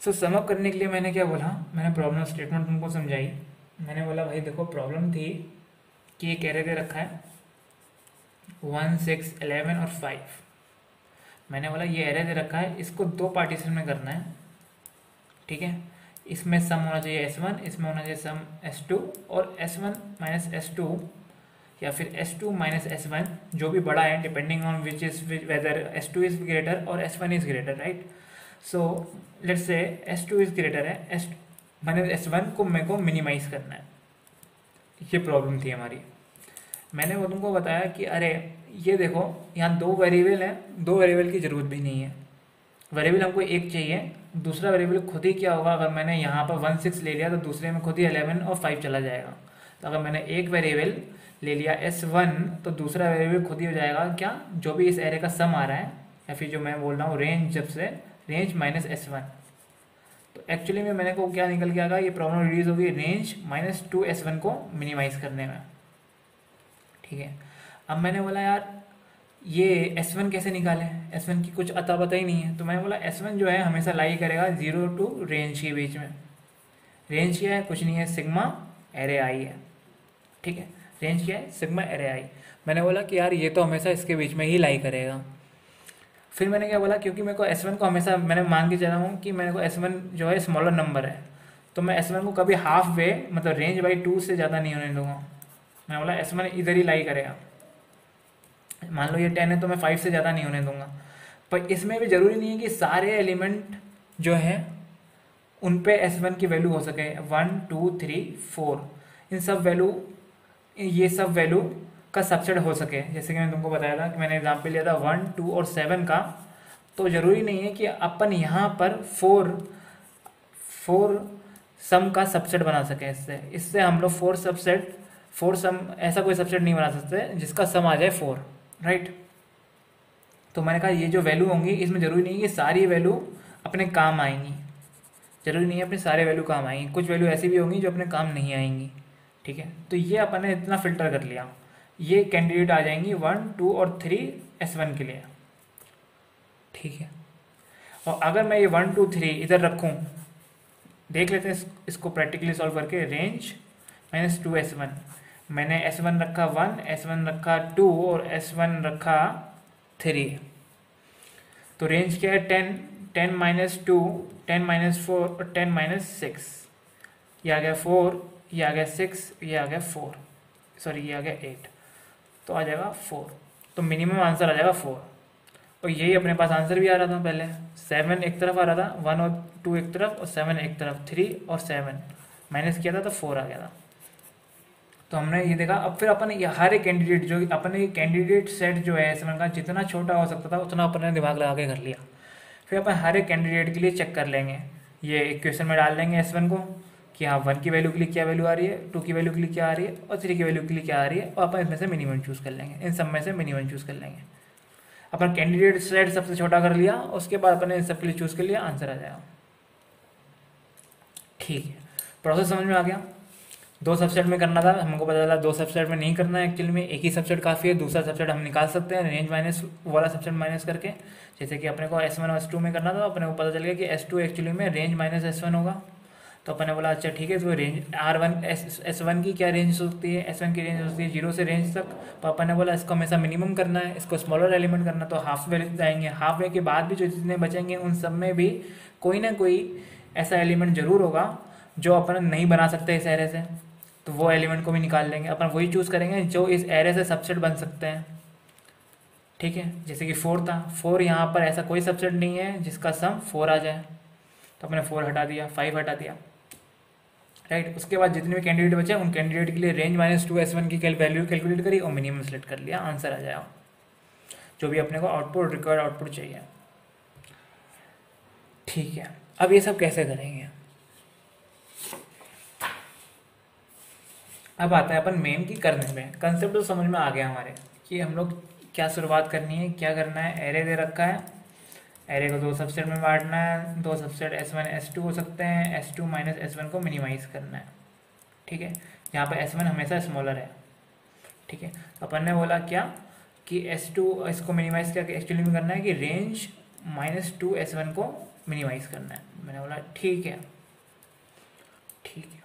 Speaker 1: सो सम अप करने के लिए मैंने क्या बोला? मैंने प्रॉब्लम स्टेटमेंट तुमको समझाई। मैंने बोला, भाई देखो प्रॉब्लम थी कि एक एरे दे रखा है वन सिक्स एलेवन और फाइव मैंने बोला, ये एरे दे रखा है, इसको दो पार्टीशन में करना है। ठीक है? इसमें सम होना चाहिए एस वन इसमें होना चाहिए सम एस टू और S one minus S two या फिर S two minus S one जो भी बड़ा है depending on which is whether S two is greater और S one is greater right so let's say S two is greater है S minus S one को मेरे को मिनिमाइज करना है। ये प्रॉब्लम थी हमारी। मैंने वो तुमको बताया कि अरे, ये देखो, यहाँ दो वेरिएबल हैं, दो वेरिएबल की ज़रूरत भी नहीं है। वेरिएबल हमको एक चाहिए, दूसरा वेरिएबल खुद ही क्या होगा? अगर मैंने यहाँ पर वन सिक्स ले लिया तो दूसरे में खुद ही अलेवन और फाइव चला जाएगा। तो अगर मैंने एक वेरिएबल ले लिया एस वन तो दूसरा वेरिएबल खुद ही हो जाएगा। क्या? जो भी इस एरे का सम आ रहा है, या फिर जो मैं बोल रहा हूँ रेंज जब से रेंज माइनस एस वन तो एक्चुअली में मैंने को क्या निकल के आएगा ये प्रॉब्लम रिड्यूस होगी range minus two S one को मिनिमाइज करने में। ठीक है? अब मैंने बोला, यार, ये एस वन कैसे निकाले? एस वन की कुछ अता पता ही नहीं है। तो मैंने बोला एस वन जो है हमेशा लाई करेगा ज़ीरो टू रेंज के बीच में। रेंज क्या है? कुछ नहीं है सिग्मा एरे आई है। ठीक है? रेंज क्या है? सिग्मा एरे आई मैंने बोला कि, यार, ये तो हमेशा इसके बीच में ही लाई करेगा। फिर मैंने क्या बोला, क्योंकि मेरे को एस वन को हमेशा मैंने मान के चला हूँ कि मेरे को एस वन जो है स्मॉलर नंबर है। तो मैं एस वन को कभी हाफ़ वे मतलब रेंज बाई टू से ज़्यादा नहीं होने दूँगा। मैंने बोला एस वन इधर ही लाई करेगा। मान लो ये टेन है तो मैं फाइव से ज़्यादा नहीं होने दूँगा। पर इसमें भी ज़रूरी नहीं है कि सारे एलिमेंट जो है, उन पे एस वन की वैल्यू हो सके। वन टू थ्री फोर इन सब वैल्यू ये सब वैल्यू का सबसेट हो सके। जैसे कि मैंने तुमको बताया था कि मैंने एग्ज़ाम्पल लिया था वन टू और सेवन का। तो ज़रूरी नहीं है कि अपन यहाँ पर फोर फोर सम का सबसेट बना सके। इससे इससे हम लोग फोर सबसेट फोर सम ऐसा कोई सबसेट नहीं बना सकते जिसका सम आ जाए फोर राइट तो मैंने कहा ये जो वैल्यू होंगी, इसमें ज़रूरी नहीं है कि सारी वैल्यू अपने काम आएँगी। ज़रूरी नहीं है अपने सारे वैल्यू काम आएँगी। कुछ वैल्यू ऐसी भी होंगी जो अपने काम नहीं आएँगी, ठीक है? तो ये अपन ने इतना फ़िल्टर कर लिया। ये कैंडिडेट आ जाएँगी वन टू और थ्री एस वन के लिए। ठीक है? और अगर मैं ये वन टू थ्री इधर रखूँ देख लेते हैं इस, इसको प्रैक्टिकली सॉल्व करके range minus two S one मैंने एस वन रखा वन एस वन रखा टू और एस वन रखा थ्री तो रेंज क्या है? Ten ten minus two ten minus four और टेन माइनस सिक्स ये आ गया फोर ये आ गया सिक्स ये आ गया फोर सॉरी ये आ गया एट तो आ जाएगा फोर तो मिनिमम आंसर आ जाएगा फोर और यही अपने पास आंसर भी आ रहा था पहले. सेवन एक तरफ़ आ रहा था वन और टू एक तरफ़ और सेवन एक तरफ़ थ्री और सेवन माइनस किया था तो फोर आ गया था. तो हमने ये देखा, अब फिर अपन ये हर एक कैंडिडेट जो अपने कैंडिडेट सेट जो है सेवन का, जितना छोटा हो सकता था, उतना अपन दिमाग लगा के कर लिया. फिर अपन हर एक कैंडिडेट के लिए चेक कर लेंगे. ये इक्वेशन में डाल देंगे एस वन को. कि हाँ वन की वैल्यू के लिए क्या वैल्यू आ रही है टू की वैल्यू के लिए क्या आ रही है और थ्री की वैल्यू के लिए क्या आ रही है, और अपन इसमें से मिनिमम चूज़ कर लेंगे। इन सब में से मिनिमम चूज़ कर लेंगे। अपन कैंडिडेट सेट सबसे छोटा कर लिया, उसके बाद अपने इन सब के लिए चूज़ कर लिया आंसर आ जाएगा। ठीक है। प्रोसेस समझ में आ गया? दो सबसेट में करना था, हमको पता चला दो सबसेट में नहीं करना है एक्चुअली में, एक ही सबसेट काफ़ी है, दूसरा सबसेट हम निकाल सकते हैं रेंज माइनस वाला सबसेट माइनस करके। जैसे कि अपने को एस वन और एस टू में करना था, अपने को पता चल गया कि एस टू एक्चुअली में रेंज माइनस एस वन होगा। तो अपन ने बोला अच्छा ठीक है तो range R one S S one की क्या रेंज हो सकती है? एस वन की रेंज हो सकती है ज़ीरो से रेंज तक। तो अपन ने बोला, इसको हमेशा मिनिमम करना है, इसको स्मॉलर एलिमेंट करना तो हाफ़ वे जाएँगे। हाफ़ वे के बाद भी जो जितने बचेंगे, उन सब में भी कोई ना कोई ऐसा एलिमेंट ज़रूर होगा, जो अपन नहीं बना सकते इस एरे से। तो वो एलिमेंट को भी निकाल लेंगे। अपन वही चूज़ करेंगे, जो इस एरे से सबसेट बन सकते हैं। ठीक है? जैसे कि फोर था। फोर यहाँ पर ऐसा कोई सबसेट नहीं है, जिसका सम फोर आ जाए। तो अपने फोर हटा दिया फाइव हटा दिया। राइट उसके बाद जितने भी कैंडिडेट बचे, उन कैंडिडेट के लिए range minus two S one की वैल्यू कैलकुलेट करी और मिनिमम सेलेक्ट कर लिया। आंसर आ जाएगा जो भी अपने को आउटपुट रिक्वायर्ड आउटपुट चाहिए। ठीक है। अब ये सब कैसे करेंगे? अब आता है अपन मेन की करने में। कंसेप्ट तो समझ में आ गया हमारे कि हम लोग क्या शुरुआत करनी है, क्या करना है एरे दे रखा है। एरे को दो सबसेट में बांटना है दो subset S one S two हो सकते हैं S two minus S one को मिनिमाइज करना है ठीक है? यहाँ पर एस वन हमेशा स्मॉलर है ठीक है? तो अपन ने बोला क्या कि एस टू इसको मिनिमाइज करके एक्चुअली में करना है कि range minus two S one को मिनिमाइज करना है। मैंने बोला ठीक है ठीक है।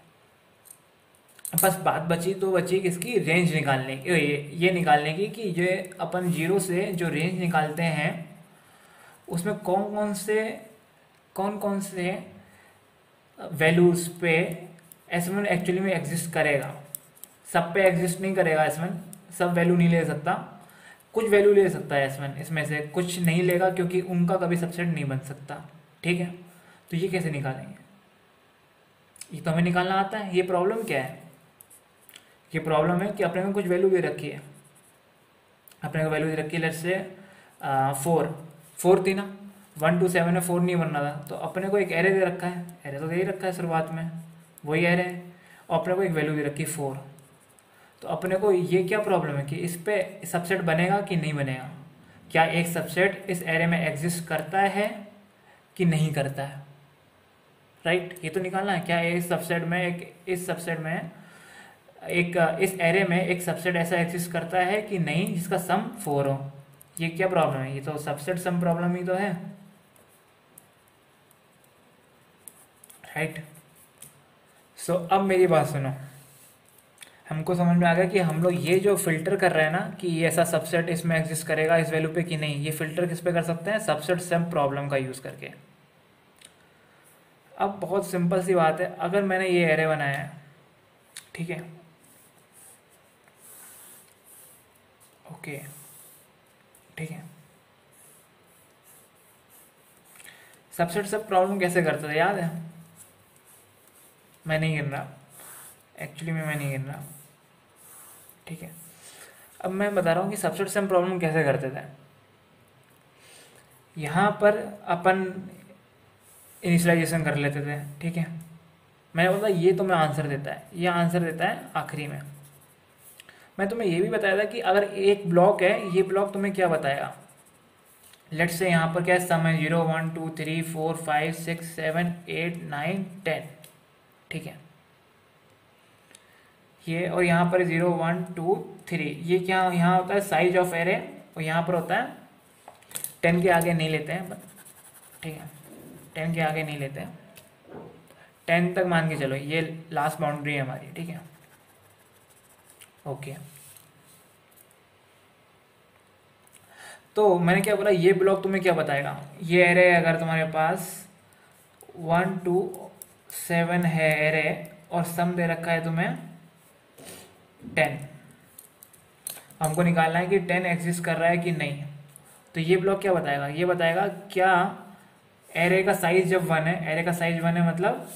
Speaker 1: बस बात बची तो बची किसकी? रेंज निकालने की ये, ये निकालने की कि ये अपन ज़ीरो से जो रेंज निकालते हैं उसमें कौन कौन से, कौन कौन से वैल्यूज़ पे एस वन एक्चुअली में एग्जिस्ट करेगा। सब पे एग्जिस्ट नहीं करेगा एस वन सब वैल्यू नहीं ले सकता। कुछ वैल्यू ले सकता है एस वन इसमें से कुछ नहीं लेगा क्योंकि उनका कभी सबसेट नहीं बन सकता। ठीक है? तो ये कैसे निकालेंगे? ये तो हमें निकालना आता है। ये प्रॉब्लम क्या है? ये प्रॉब्लम है कि अपने में कुछ वैल्यू दे रखी है। अपने को वैल्यू दे रखी है लेट से फोर फोर थी ना? वन टू सेवन में फोर नहीं बनना था। तो अपने को एक एरे दे रखा है। एरे तो दे ही रखा है शुरुआत में। वही एरे है और अपने को एक वैल्यू दे रखी है फोर तो अपने को ये क्या प्रॉब्लम है कि इस पर सबसेट बनेगा कि नहीं बनेगा? क्या एक सबसेट इस एरे में एग्जिस्ट करता है कि नहीं करता है? राइट ये तो निकालना है। क्या इस सबसेट में, एक इस सबसेट में, एक, इस एरे में एक सबसेट ऐसा एग्जिस्ट करता है कि नहीं, जिसका सम फोर हो? ये क्या प्रॉब्लम है? ये तो सबसेट सम प्रॉब्लम ही तो है। राइट सो so, अब मेरी बात सुनो। हमको समझ में आ गया कि हम लोग ये जो फ़िल्टर कर रहे हैं ना कि ये ऐसा सबसेट इसमें एग्जिस्ट करेगा इस वैल्यू पे कि नहीं? ये फ़िल्टर किस पे कर सकते हैं? सबसेट सम प्रॉब्लम का यूज़ करके। अब बहुत सिंपल सी बात है। अगर मैंने ये एरे बनाया है ठीक है? ओके ठीक है। सबसेट सब प्रॉब्लम कैसे करते थे, याद है? मैं नहीं गिन रहा। एक्चुअली में मैं नहीं गिन रहा। ठीक है। अब मैं बता रहा हूँ कि सबसेट सम प्रॉब्लम कैसे करते थे। यहाँ पर अपन इनिशलाइजेशन कर लेते थे, ठीक है। मैंने बोला, ये तो मैं आंसर देता है। ये आंसर देता है आखिरी में। मैं तुम्हें ये भी बताया था कि अगर एक ब्लॉक है, ये ब्लॉक तुम्हें क्या बताएगा लेट से यहाँ पर क्या सम है zero one two three four five six seven eight nine ten ठीक है? ये और यहाँ पर ज़ीरो वन टू थ्री ये क्या, यहाँ होता है साइज़ ऑफ़ एरे और यहाँ पर होता है टेन के आगे नहीं लेते हैं। ठीक है? टेन के आगे नहीं लेते हैं। टेन तक मान के चलो, ये लास्ट बाउंड्री है हमारी। ठीक है? ओके। तो मैंने क्या बोला, ये ब्लॉक तुम्हें क्या बताएगा? ये एरे अगर तुम्हारे पास वन टू सेवन है एरे और सम दे रखा है तुम्हें टेन हमको निकालना है कि टेन एग्जिस्ट कर रहा है कि नहीं। तो ये ब्लॉक क्या बताएगा? ये बताएगा, क्या एरे का साइज़ जब वन है एरे का साइज़ वन है मतलब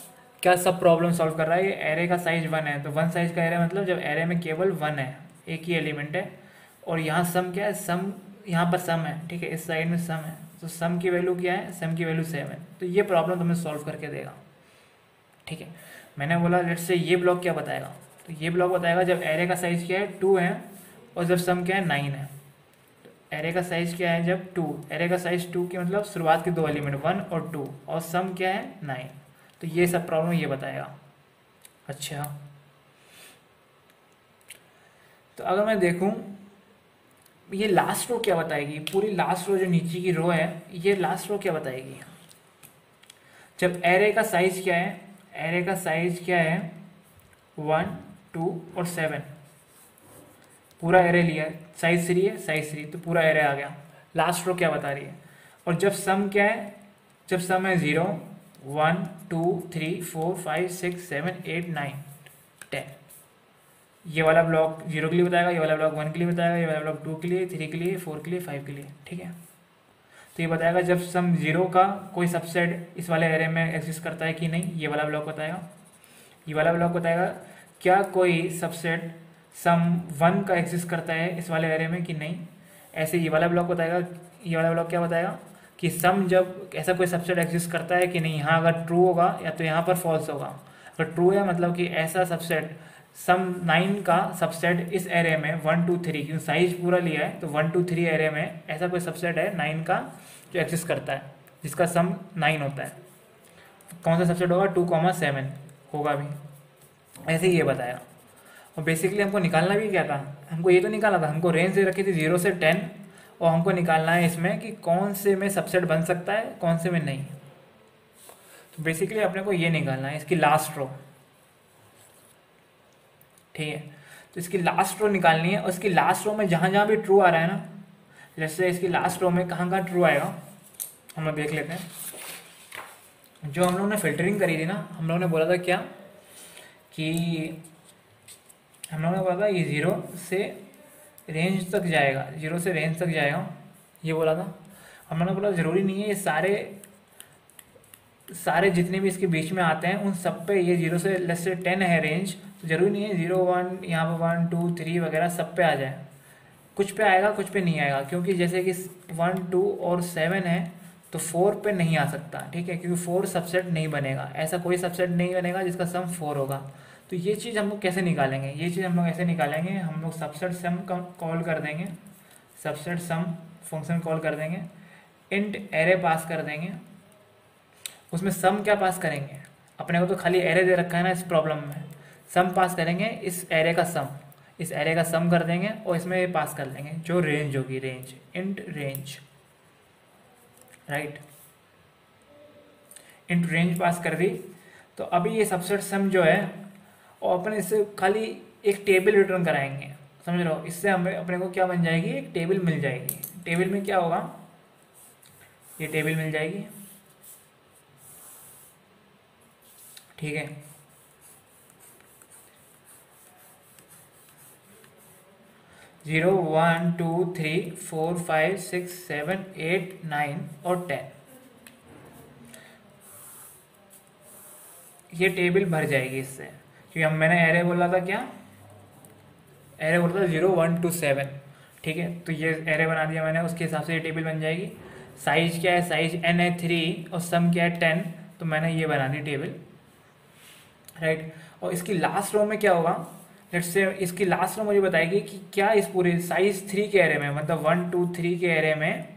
Speaker 1: क्या सब प्रॉब्लम सॉल्व कर रहा है। ये एरे का साइज़ वन है। तो वन साइज़ का एरे मतलब जब एरे में केवल वन है, एक ही एलिमेंट है, और यहाँ सम क्या है? सम यहाँ पर सम है, ठीक है? इस साइड में सम है। तो सम की वैल्यू क्या है? सम की वैल्यू सेवन तो ये प्रॉब्लम तुम्हें सॉल्व करके देगा। ठीक है? मैंने बोला लेट से ये ब्लॉक क्या बताएगा? तो ये ब्लॉक बताएगा, जब एरे का साइज़ क्या है? टू है, और जब सम क्या है? नाइन है। तो एरे का साइज़ क्या है जब टू एरे का साइज़ टू की मतलब शुरुआत के दो एलिमेंट वन और टू और सम क्या है? नाइन तो ये सब प्रॉब्लम ये बताएगा। अच्छा। तो अगर मैं देखूँ, ये लास्ट रो क्या बताएगी? पूरी लास्ट रो जो नीचे की रो है, ये लास्ट रो क्या बताएगी? जब एरे का साइज़ क्या है एरे का साइज़ क्या है? वन टू और सेवन पूरा एरे लिया है। साइज़ थ्री है साइज़ थ्री तो पूरा एरे आ गया। लास्ट रो क्या बता रही है? और जब सम क्या है? जब सम है zero one, two, three, four, five, six, seven, eight, nine, ten. ये वाला ब्लॉक ज़ीरो के लिए बताएगा, ये वाला ब्लॉक वन के लिए बताएगा, ये वाला ब्लॉक टू के लिए, थ्री के लिए, फोर के लिए, फाइव के लिए, ठीक है? तो ये बताएगा जब सम ज़ीरो का कोई सबसेट इस वाले एरे में एग्जिस्ट करता है कि नहीं, ये वाला ब्लॉक बताएगा। ये वाला ब्लॉक बताएगा, क्या कोई सबसेट सम वन का एग्जिस्ट करता है इस वाले एरे में कि नहीं? ऐसे ये वाला ब्लॉक बताएगा, ये वाला ब्लॉक क्या बताएगा? कि सम जब ऐसा कोई सबसेट एग्जिस्ट करता है कि नहीं यहाँ अगर ट्रू होगा, या तो यहाँ पर फॉल्स होगा। अगर ट्रू है मतलब कि ऐसा सबसेट सम नाइन का सबसेट इस एरे में वन टू थ्री क्योंकि साइज़ पूरा लिया है तो वन टू थ्री एरे में ऐसा कोई सबसेट है नाइन का, जो एग्जिस्ट करता है, जिसका सम नाइन होता है। कौन सा सबसेट होगा? टू कॉमा सेवन होगा भी। ऐसे ही ये बताया। और बेसिकली हमको निकालना भी क्या था? हमको ये तो निकालना था, हमको रेंज दे रखी थी ज़ीरो से टेन और हमको निकालना है इसमें कि कौन से में सबसेट बन सकता है, कौन से में नहीं। तो बेसिकली अपने को ये निकालना है, इसकी लास्ट रो ठीक है? तो इसकी लास्ट रो निकालनी है, और इसकी लास्ट रो में जहाँ जहाँ भी ट्रू आ रहा है ना, जैसे इसकी लास्ट रो में कहाँ कहाँ ट्रू आएगा, हम लोग देख लेते हैं। जो हम लोगों ने फिल्टरिंग करी थी ना, हम लोगों ने बोला था क्या कि, हम लोगों ने बोला था ये ज़ीरो से रेंज तक जाएगा ज़ीरो से रेंज तक जाएगा ये बोला था। हम लोगों बोला, ज़रूरी नहीं है ये सारे सारे जितने भी इसके बीच में आते हैं, उन सब पे ये ज़ीरो से लेस से टेन है रेंज तो ज़रूरी नहीं है ज़ीरो वन यहाँ पर वन टू थ्री वगैरह सब पे आ जाए। कुछ पे आएगा, कुछ पे नहीं आएगा, क्योंकि जैसे कि वन टू और सेवन है तो फोर पे नहीं आ सकता, ठीक है? क्योंकि फोर सबसेट नहीं बनेगा। ऐसा कोई सबसेट नहीं बनेगा जिसका सम फोर होगा। तो ये चीज़ हम लोग कैसे निकालेंगे? ये चीज़ हम लोग ऐसे निकालेंगे, हम लोग सबसेट सम कॉल कर देंगे सबसेट सम फ़ंक्शन कॉल कर देंगे इंट एरे पास कर देंगे, उसमें सम क्या पास करेंगे? अपने को तो खाली एरे दे रखा है ना इस प्रॉब्लम में। सम पास करेंगे इस एरे का सम इस एरे का सम कर देंगे और इसमें पास कर देंगे, जो रेंज होगी range int range right int range pass कर दी। तो अभी ये सबसेट सम जो है और अपने इससे खाली एक टेबल रिटर्न कराएँगे। समझ रहे हो? इससे हमें अपने को क्या बन जाएगी? एक टेबल मिल जाएगी। टेबल में क्या होगा? ये टेबल मिल जाएगी। ठीक है। Zero one two three four five six seven eight nine और टेन ये टेबल भर जाएगी इससे। क्योंकि हम, मैंने एरे बोला था क्या? एरे बोला था ज़ीरो वन टू सेवन ठीक है? तो ये एरे बना दिया मैंने, उसके हिसाब से ये टेबल बन जाएगी। साइज़ क्या है? साइज़ एन है थ्री और सम क्या है टेन तो मैंने ये बना दी टेबल राइट और इसकी लास्ट रो में क्या होगा? लेट से इसकी लास्ट रो मुझे बताएगी कि क्या इस पूरे साइज़ थ्री के एरे में मतलब वन टू थ्री के एरे में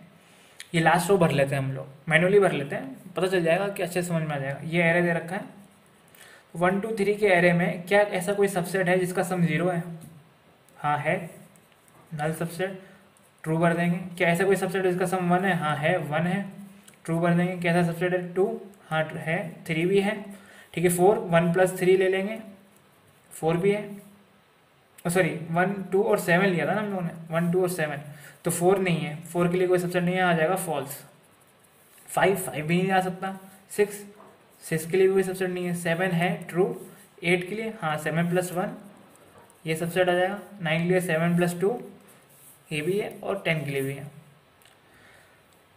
Speaker 1: ये लास्ट रो भर लेते हैं हम लोग। मैनुअली भर लेते हैं। पता चल जाएगा कि अच्छे समझ में आ जाएगा। ये एरे दे रखा है। वन, टू, थ्री के एरे में क्या ऐसा कोई सबसेट है जिसका सम ज़ीरो है? हाँ है। नल सबसेट ट्रू भर देंगे। क्या ऐसा कोई सबसेट है जिसका सम वन है? हाँ है। वन है। ट्रू भर देंगे। कैसा सबसेट है? टू हाँ है। थ्री भी है। ठीक है फोर वन प्लस थ्री ले लेंगे। फोर भी है। सॉरी वन टू और सेवन लिया था ना हम लोगों ने। वन टू और सेवन तो फोर नहीं है। फोर के लिए कोई सबसेट नहीं आ जाएगा फॉल्स फाइव फाइव भी नहीं आ सकता। सिक्स सिक्स के लिए भी कोई सबसेट नहीं है। सेवन है ट्रू एट के लिए हाँ सेवन प्लस वन ये सबसेट आ जाएगा। नाइन के लिए सेवन प्लस टू ये भी है और टेन के लिए भी है।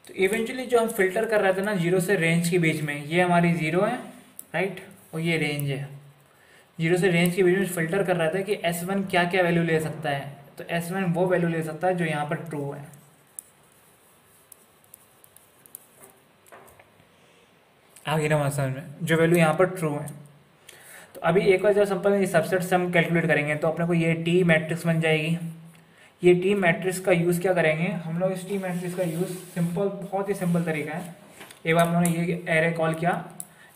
Speaker 1: तो इवेंचुअली जो हम फ़िल्टर कर रहे थे ना ज़ीरो से रेंज के बीच में, ये हमारी ज़ीरो है राइट और ये रेंज है। ज़ीरो से रेंज के बीच में फ़िल्टर कर रहा था कि एस वन क्या क्या वैल्यू ले सकता है। तो एस वन वो वैल्यू ले सकता है जो यहाँ पर ट्रू है। आगे ना समझ में। जो वैल्यू यहाँ पर ट्रू है। तो अभी एक बार जब सिंपल ये सबसेट सम कैलकुलेट करेंगे तो अपने को ये टी मैट्रिक्स बन जाएगी। ये टी मैट्रिक्स का यूज़ क्या करेंगे? हम लोग इस टी मैट्रिक्स का यूज़ सिंपल बहुत ही सिंपल तरीका है। एक बार हम लोगों ने ये एरे कॉल किया।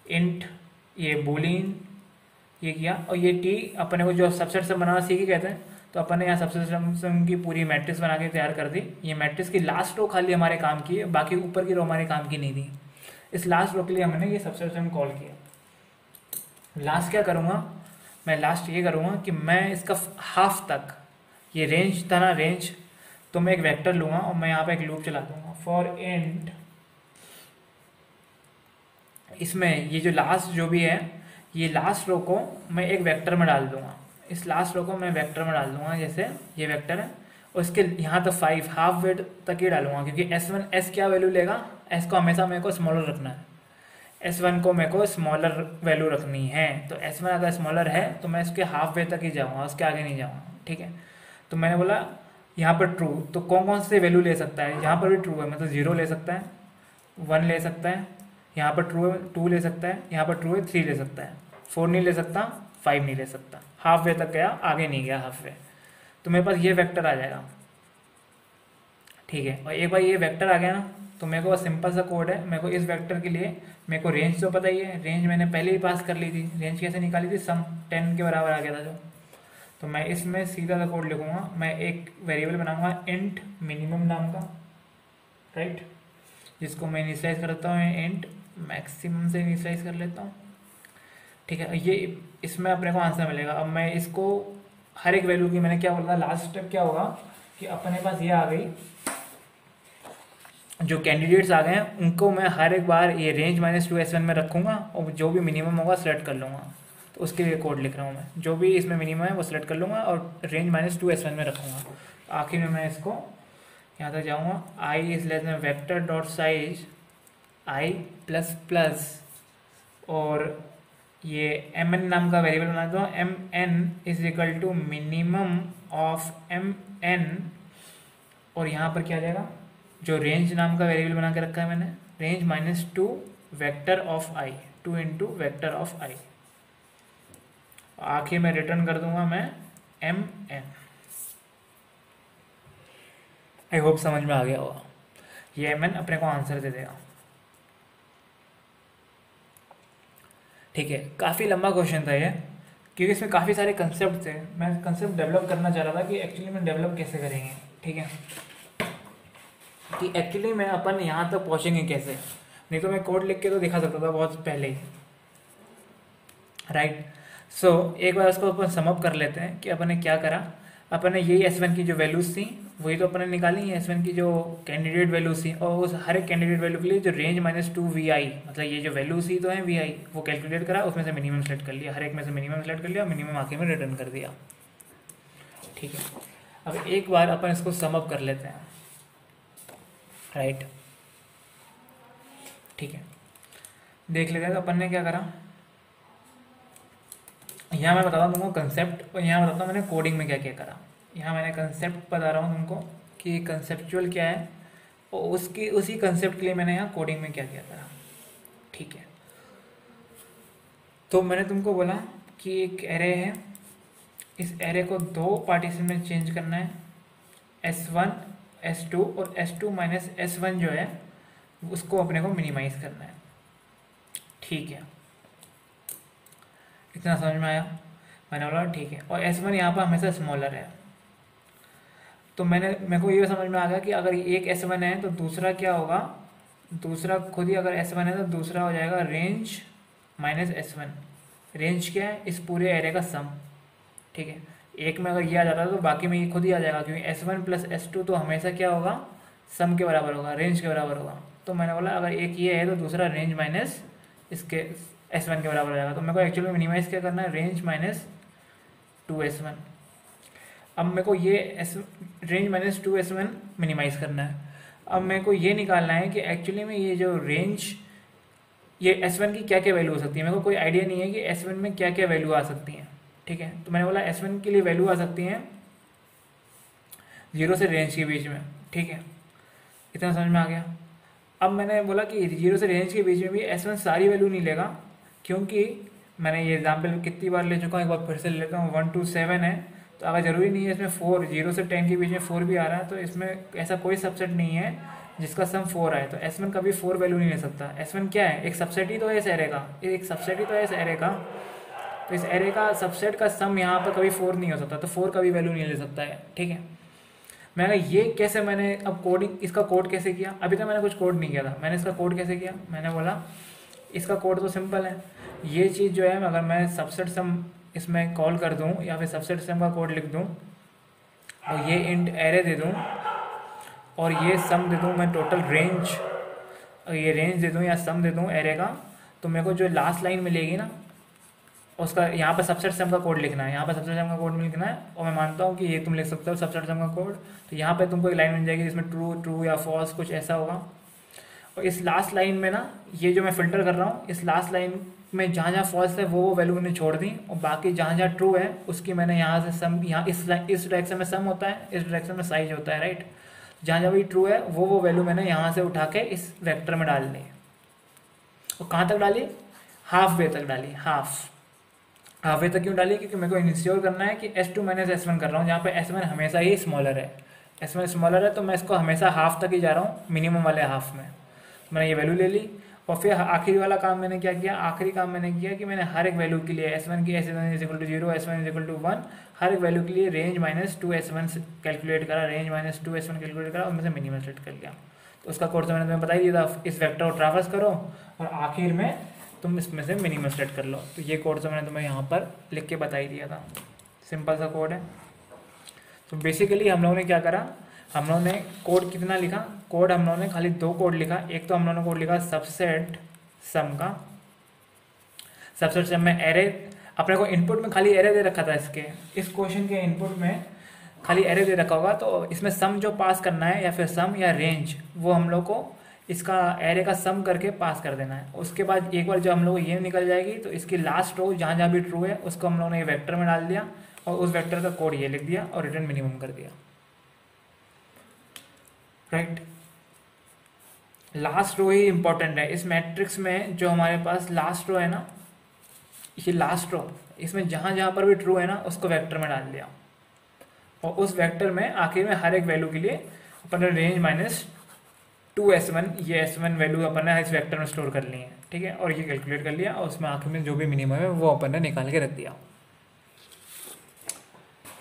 Speaker 1: इंट ये बोलिन ये किया। और ये टी अपने को जो सबसेट से बनाना सीखी कहते हैं तो अपन ने यहाँ सबसेट की पूरी मैट्रिक्स बना के तैयार कर दी। ये मैट्रिक्स की लास्ट रो खाली हमारे काम की बाकी ऊपर की रो हमारे काम की नहीं थी। इस लास्ट रो के लिए हमने ये सबसे सबसेट कॉल किया। लास्ट क्या करूँगा? मैं लास्ट ये करूँगा कि मैं इसका हाफ़ तक, ये रेंज था ना रेंज तो मैं एक वेक्टर लूँगा और मैं यहाँ पे एक लूप चला दूँगा। फॉर एंड इसमें ये जो लास्ट जो भी है, ये लास्ट रो को मैं एक वेक्टर में डाल दूँगा। इस लास्ट रो को मैं वेक्टर में डाल दूँगा, जैसे ये वेक्टर है। इसके यहाँ तक फाइव हाफ़ वेट तक ही डालूँगा, क्योंकि एस वन एस क्या वैल्यू लेगा? एस को हमेशा मेरे को स्मॉलर रखना है। एस वन को मेरे को स्मॉलर वैल्यू रखनी है। तो एस वन अगर स्मॉलर है तो मैं इसके हाफ़ वे तक ही जाऊँगा, उसके आगे नहीं जाऊँगा, ठीक है? तो मैंने बोला, यहाँ पर ट्रू तो कौन कौन से वैल्यू ले सकता है? यहाँ पर भी ट्रू है मतलब ज़ीरो ले सकता है वन ले सकता है, यहाँ पर ट्रू है टू ले सकता है, यहाँ पर ट्रू है थ्री ले सकता है। फोर नहीं ले सकता फाइव नहीं ले सकता। हाफ़ वे तक गया, आगे नहीं गया हाफ़ वे तो मेरे पास ये वेक्टर आ जाएगा। ठीक है? और एक बार ये वेक्टर आ गया ना तो मेरे को सिंपल सा कोड है। मेरे को इस वेक्टर के लिए, मेरे को रेंज तो पता ही है। रेंज मैंने पहले ही पास कर ली थी। रेंज कैसे निकाली थी? सम टेन के बराबर आ गया था जो। तो मैं इसमें सीधा सा कोड लिखूँगा। मैं एक वेरिएबल बनाऊँगा इंट मिनिमम नाम का। राइट जिसको मैं इनिशलाइज करता हूँ इंट मैक्सिमम से इनिशलाइज कर लेता हूँ। ठीक है? ये इसमें अपने को आंसर मिलेगा। अब मैं इसको हर एक वैल्यू की मैंने क्या बोला था? लास्ट स्टेप क्या होगा कि अपने पास ये आ गई। जो कैंडिडेट्स आ गए हैं, उनको मैं हर एक बार ये range minus two S one में रखूँगा और जो भी मिनिमम होगा सेलेक्ट कर लूँगा। तो उसके लिए कोड लिख रहा हूँ मैं। जो भी इसमें मिनिमम है, वो सिलेक्ट कर लूँगा और range minus two S one में रखूँगा। आखिर में मैं इसको यहाँ तक जाऊँगा। I is less than vector dot size I plus plus और ये एम एन नाम का वेरिएबल बना दो M N is equal to minimum of M N और यहाँ पर क्या आ जाएगा? जो रेंज नाम का वेरिएबल बना के रखा है मैंने range minus two vector of I two into vector of I आखिर में रिटर्न कर दूँगा मैं एम एन आई होप समझ में आ गया होगा। ये एम एन अपने को आंसर दे देगा। ठीक है, काफ़ी लंबा क्वेश्चन था ये, क्योंकि इसमें काफ़ी सारे कंसेप्ट थे। मैं कंसेप्ट डेवलप करना चाह रहा था कि एक्चुअली में डेवलप कैसे करेंगे, ठीक है? कि एक्चुअली में अपन यहाँ तक पहुँचेंगे कैसे? नहीं तो मैं कोड लिख के तो दिखा सकता था बहुत पहले ही। राइट सो एक बार उसको अपन समअप कर लेते हैं कि अपन ने क्या करा। अपन ने यही एस की जो वैल्यूज़ थी वही तो अपन निकाली है एस की जो कैंडिडेट वैल्यू थी और उस हर एक कैंडिडेट वैल्यू के लिए जो range minus two V I मतलब ये जो वैल्यू थी तो है वी आई वो कैलकुलेट करा, उसमें से मिनिमम सेलेक्ट कर लिया, हर एक में से मिनिमम सेलेक्ट कर लिया मिनिमम आके में रिटर्न कर दिया। ठीक है? अब एक बार अपन इसको समअप कर लेते हैं। राइट ठीक है? देख लेते हैं तो अपन ने क्या करा? यहाँ मैं बताता हूँ तुमको कंसेप्ट और यहाँ बताता हूँ मैंने कोडिंग में क्या क्या करा। यहाँ मैंने कंसेप्ट बता रहा हूँ तुमको कि कंसेप्चुअल क्या है और उसकी, उसी कंसेप्ट के लिए मैंने यहाँ कोडिंग में क्या किया था। ठीक है। तो मैंने तुमको बोला कि एक एरे है। इस एरे को दो पार्टीशन में चेंज करना है। एस वन एस टू और S two minus S one जो है, उसको अपने को मिनिमाइज करना है। ठीक है। इतना समझ में आया? मैंने बोला, ठीक है। और एस वन यहाँ पर हमेशा स्मॉलर है। तो मैंने, मेरे को ये समझ में आ गया कि अगर एक एस वन है तो दूसरा क्या होगा? दूसरा खुद ही अगर एस वन है तो दूसरा हो जाएगा range minus S one range क्या है? इस पूरे एरे का सम ठीक है? एक में अगर ये आ जाता है तो बाकी में ये खुद ही आ जाएगा, क्योंकि S one plus S two तो हमेशा क्या होगा? सम के बराबर होगा रेंज के बराबर होगा. तो मैंने बोला, अगर एक ये है तो दूसरा रेंज माइनस इसके एस वन के बराबर हो जाएगा. तो मेरे को एक्चुअली मिनिमाइज क्या करना है? Range minus two S one अब मेरे को ये S range minus two S one minimise करना है। अब मेरे को ये निकालना है कि एक्चुअली में ये जो रेंज ये एस वन की क्या क्या वैल्यू हो सकती है? मेरे को कोई आइडिया नहीं है कि एस वन में क्या क्या वैल्यू आ सकती हैं, ठीक है? तो मैंने बोला एस वन के लिए वैल्यू आ सकती हैं ज़ीरो से रेंज के बीच में, ठीक है? इतना समझ में आ गया? अब मैंने बोला कि ज़ीरो से रेंज के बीच में भी एस वन सारी वैल्यू नहीं लेगा, क्योंकि मैंने ये एग्ज़ाम्पल कितनी बार ले चुका हूँ, एक बार फिर से लेता हूँ वन टू सेवन है। तो अगर ज़रूरी नहीं है इसमें फोर ज़ीरो से टेन के बीच में फोर भी आ रहा है तो इसमें ऐसा कोई सबसेट नहीं है जिसका सम फोर आए। तो एस वन कभी फोर वैल्यू नहीं ले सकता। एस वन क्या है? एक सबसेट ही तो है इस एरे का। एक सबसेट ही तो है इस एरे का। तो इस एरे का सबसेट का सम यहाँ पर कभी फोर नहीं हो सकता तो फोर कभी वैल्यू नहीं ले सकता है। ठीक है? मैंने ये कैसे मैंने अब कोडिंग इसका कोड कैसे किया? अभी तक मैंने कुछ कोड नहीं किया था। मैंने इसका कोड कैसे किया? मैंने बोला, इसका कोड तो सिंपल है। ये चीज़ जो है, अगर मैं सबसेट सम इसमें कॉल कर दूँ या फिर सबसेट सम का कोड लिख दूँ और ये इंट एरे दे दूँ और ये सम दे दूँ मैं टोटल रेंज ये रेंज दे दूँ या सम दे दूँ एरे का तो मेरे को जो लास्ट लाइन मिलेगी ना, उसका यहाँ पर सबसेट सम का कोड लिखना है, यहाँ पर सबसेट सम का कोड लिखना है, और मैं मानता हूँ कि ये तुम लिख सकते हो सबसेट सम का कोड तो यहाँ पे तुमको एक लाइन मिल जाएगी जिसमें ट्रू ट्रू या फॉल्स कुछ ऐसा होगा। और इस लास्ट लाइन में ना, ये जो मैं फ़िल्टर कर रहा हूँ, इस लास्ट लाइन में जहाँ जहाँ फॉल्स है वो वो वैल्यू मैंने छोड़ दी और बाकी जहाँ जहाँ ट्रू है, उसकी मैंने यहाँ से सम यहाँ इस इस डायरेक्शन में सम होता है, इस डायरेक्शन में साइज़ होता है राइट जहाँ जहाँ भी ट्रू है वो वो वैल्यू मैंने यहाँ से उठा के इस वेक्टर में डाल दी। और कहाँ तक डाली? हाफ़ वे तक डाली हाफ़ हाफ़ वे तक क्यों डाली? क्योंकि मेरे को इंश्योर करना है कि S two minus S one कर रहा हूँ, जहाँ पे एस वन हमेशा ही स्मॉलर है। एस वन स्मॉलर है तो मैं इसको हमेशा हाफ़ तक ही जा रहा हूँ मिनिमम वाले हाफ़ में। मैंने ये वैल्यू ले ली और फिर आखिरी वाला काम मैंने क्या किया? आखिरी काम मैंने किया कि मैंने हर एक वैल्यू के लिए एस वन की S one is equal to zero S one is equal to one हर एक वैल्यू के लिए range minus two S one calculate करा range minus two S one calculate करा और मैं मिनिमम सेट कर लिया। तो उसका कोर्स मैंने तुम्हें बता ही दिया था, इस वैक्टर को ट्रावर्स करो और आखिर में तुम इसमें से मिनिमम सेट कर लो। तो ये कोड तो मैंने तुम्हें यहाँ पर लिख के बता ही दिया था। सिंपल सा कोड है। तो बेसिकली हम लोगों ने क्या करा? हम लोगों ने कोड कितना लिखा? कोड हम लोगों ने खाली दो कोड लिखा। एक तो हम लोगों ने कोड लिखा सबसेट सम का। सबसेट सम में एरे अपने को इनपुट में खाली एरे दे रखा था इसके। इस क्वेश्चन के इनपुट में खाली एरे दे रखा होगा तो इसमें सम जो पास करना है या फिर सम या रेंज वो हम लोग को इसका एरे का सम करके पास कर देना है। उसके बाद एक बार जब हम लोग ये निकल जाएगी तो इसकी लास्ट रो जहाँ जहाँ भी ट्रू है, उसको हम लोगों ने वेक्टर में डाल दिया और उस वेक्टर का कोड ये लिख दिया और रिटर्न मिनिमम कर दिया। राइट लास्ट रो ही इंपॉर्टेंट है। इस मैट्रिक्स में जो हमारे पास लास्ट रो है ना, ये लास्ट रो इसमें जहाँ जहाँ पर भी ट्रू है ना, उसको वेक्टर में डाल दिया। और उस वेक्टर में आखिर में हर एक वैल्यू के लिए अपन ने range minus two S one ये एस वन वैल्यू अपन ने इस वेक्टर में स्टोर कर ली है। ठीक है? और ये कैलकुलेट कर लिया और उसमें आखिर में जो भी मिनिमम है, वो अपन ने निकाल के रख दिया।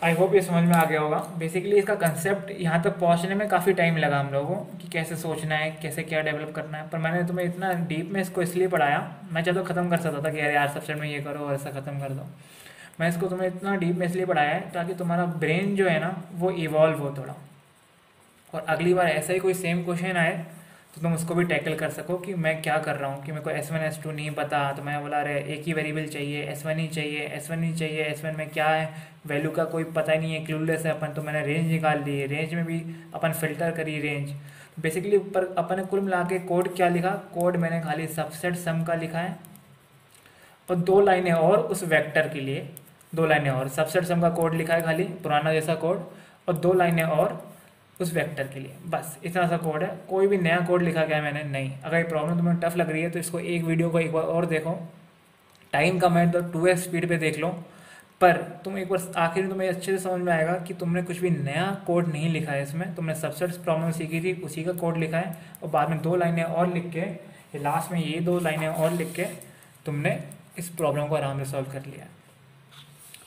Speaker 1: आई होप ये समझ में आ गया होगा। बेसिकली इसका कंसेप्ट यहाँ तक पहुँचने में काफ़ी टाइम लगा हम लोगों को कि कैसे सोचना है, कैसे क्या डेवलप करना है। पर मैंने तुम्हें इतना डीप में इसको इसलिए पढ़ाया, मैं चाहता ख़त्म कर सकता था कि यार यार सबसेट में ये करो और ऐसा ख़त्म कर दो। मैं इसको तुम्हें इतना डीप में इसलिए पढ़ाया है ताकि तुम्हारा ब्रेन जो है ना, वो इवॉल्व हो थोड़ा। और अगली बार ऐसा ही कोई सेम क्वेश्चन आए तो तुम उसको भी टैकल कर सको कि मैं क्या कर रहा हूँ, कि मेरे को एस वन एस टू नहीं पता। तो मैं बोला रहे एक ही वेरिएबल चाहिए एस वन ही चाहिए एस वन ही चाहिए एस वन में क्या है? वैल्यू का कोई पता ही नहीं है क्लूलेस है अपन। तो मैंने रेंज निकाल ली। रेंज में भी अपन फ़िल्टर करी रेंज बेसिकली ऊपर अपन ने कुल मिला के कोड क्या लिखा? कोड मैंने खाली सबसेट सम का लिखा है। और दो लाइनें और उस वेक्टर के लिए, दो लाइनें और। सबसेट सम का कोड लिखा है खाली, पुराना जैसा कोड और दो लाइनें और उस वेक्टर के लिए। बस, इतना सा कोड है। कोई भी नया कोड लिखा गया मैंने, नहीं। अगर ये प्रॉब्लम तुम्हें टफ लग रही है तो इसको एक वीडियो को एक बार और देखो। टाइम कम है तो टू एक्स स्पीड पे देख लो। पर तुम एक बार, आखिर में तुम्हें अच्छे से समझ में आएगा कि तुमने कुछ भी नया कोड नहीं लिखा है इसमें। तुमने सबसे प्रॉब्लम सीखी थी, उसी का कोड लिखा है। और बाद में दो लाइनें और लिख के लास्ट में ये दो लाइनें और लिख के तुमने इस प्रॉब्लम को आराम से सॉल्व कर लिया।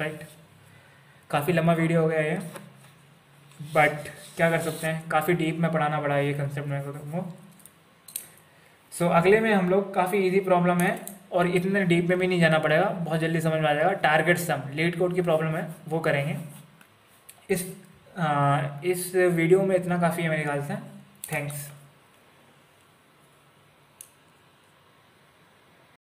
Speaker 1: राइट काफ़ी लंबा वीडियो हो गया ये। बट क्या कर सकते हैं? काफ़ी डीप में पढ़ाना पड़ा ये कंसेप्ट मेरे को सो अगले में हम लोग काफ़ी इजी प्रॉब्लम है और इतने डीप में भी नहीं जाना पड़ेगा। बहुत जल्दी समझ में आ जाएगा। टारगेट सम लेट कोड की प्रॉब्लम है वो करेंगे। इस आ, इस वीडियो में इतना काफ़ी है मेरे ख्याल से। थैंक्स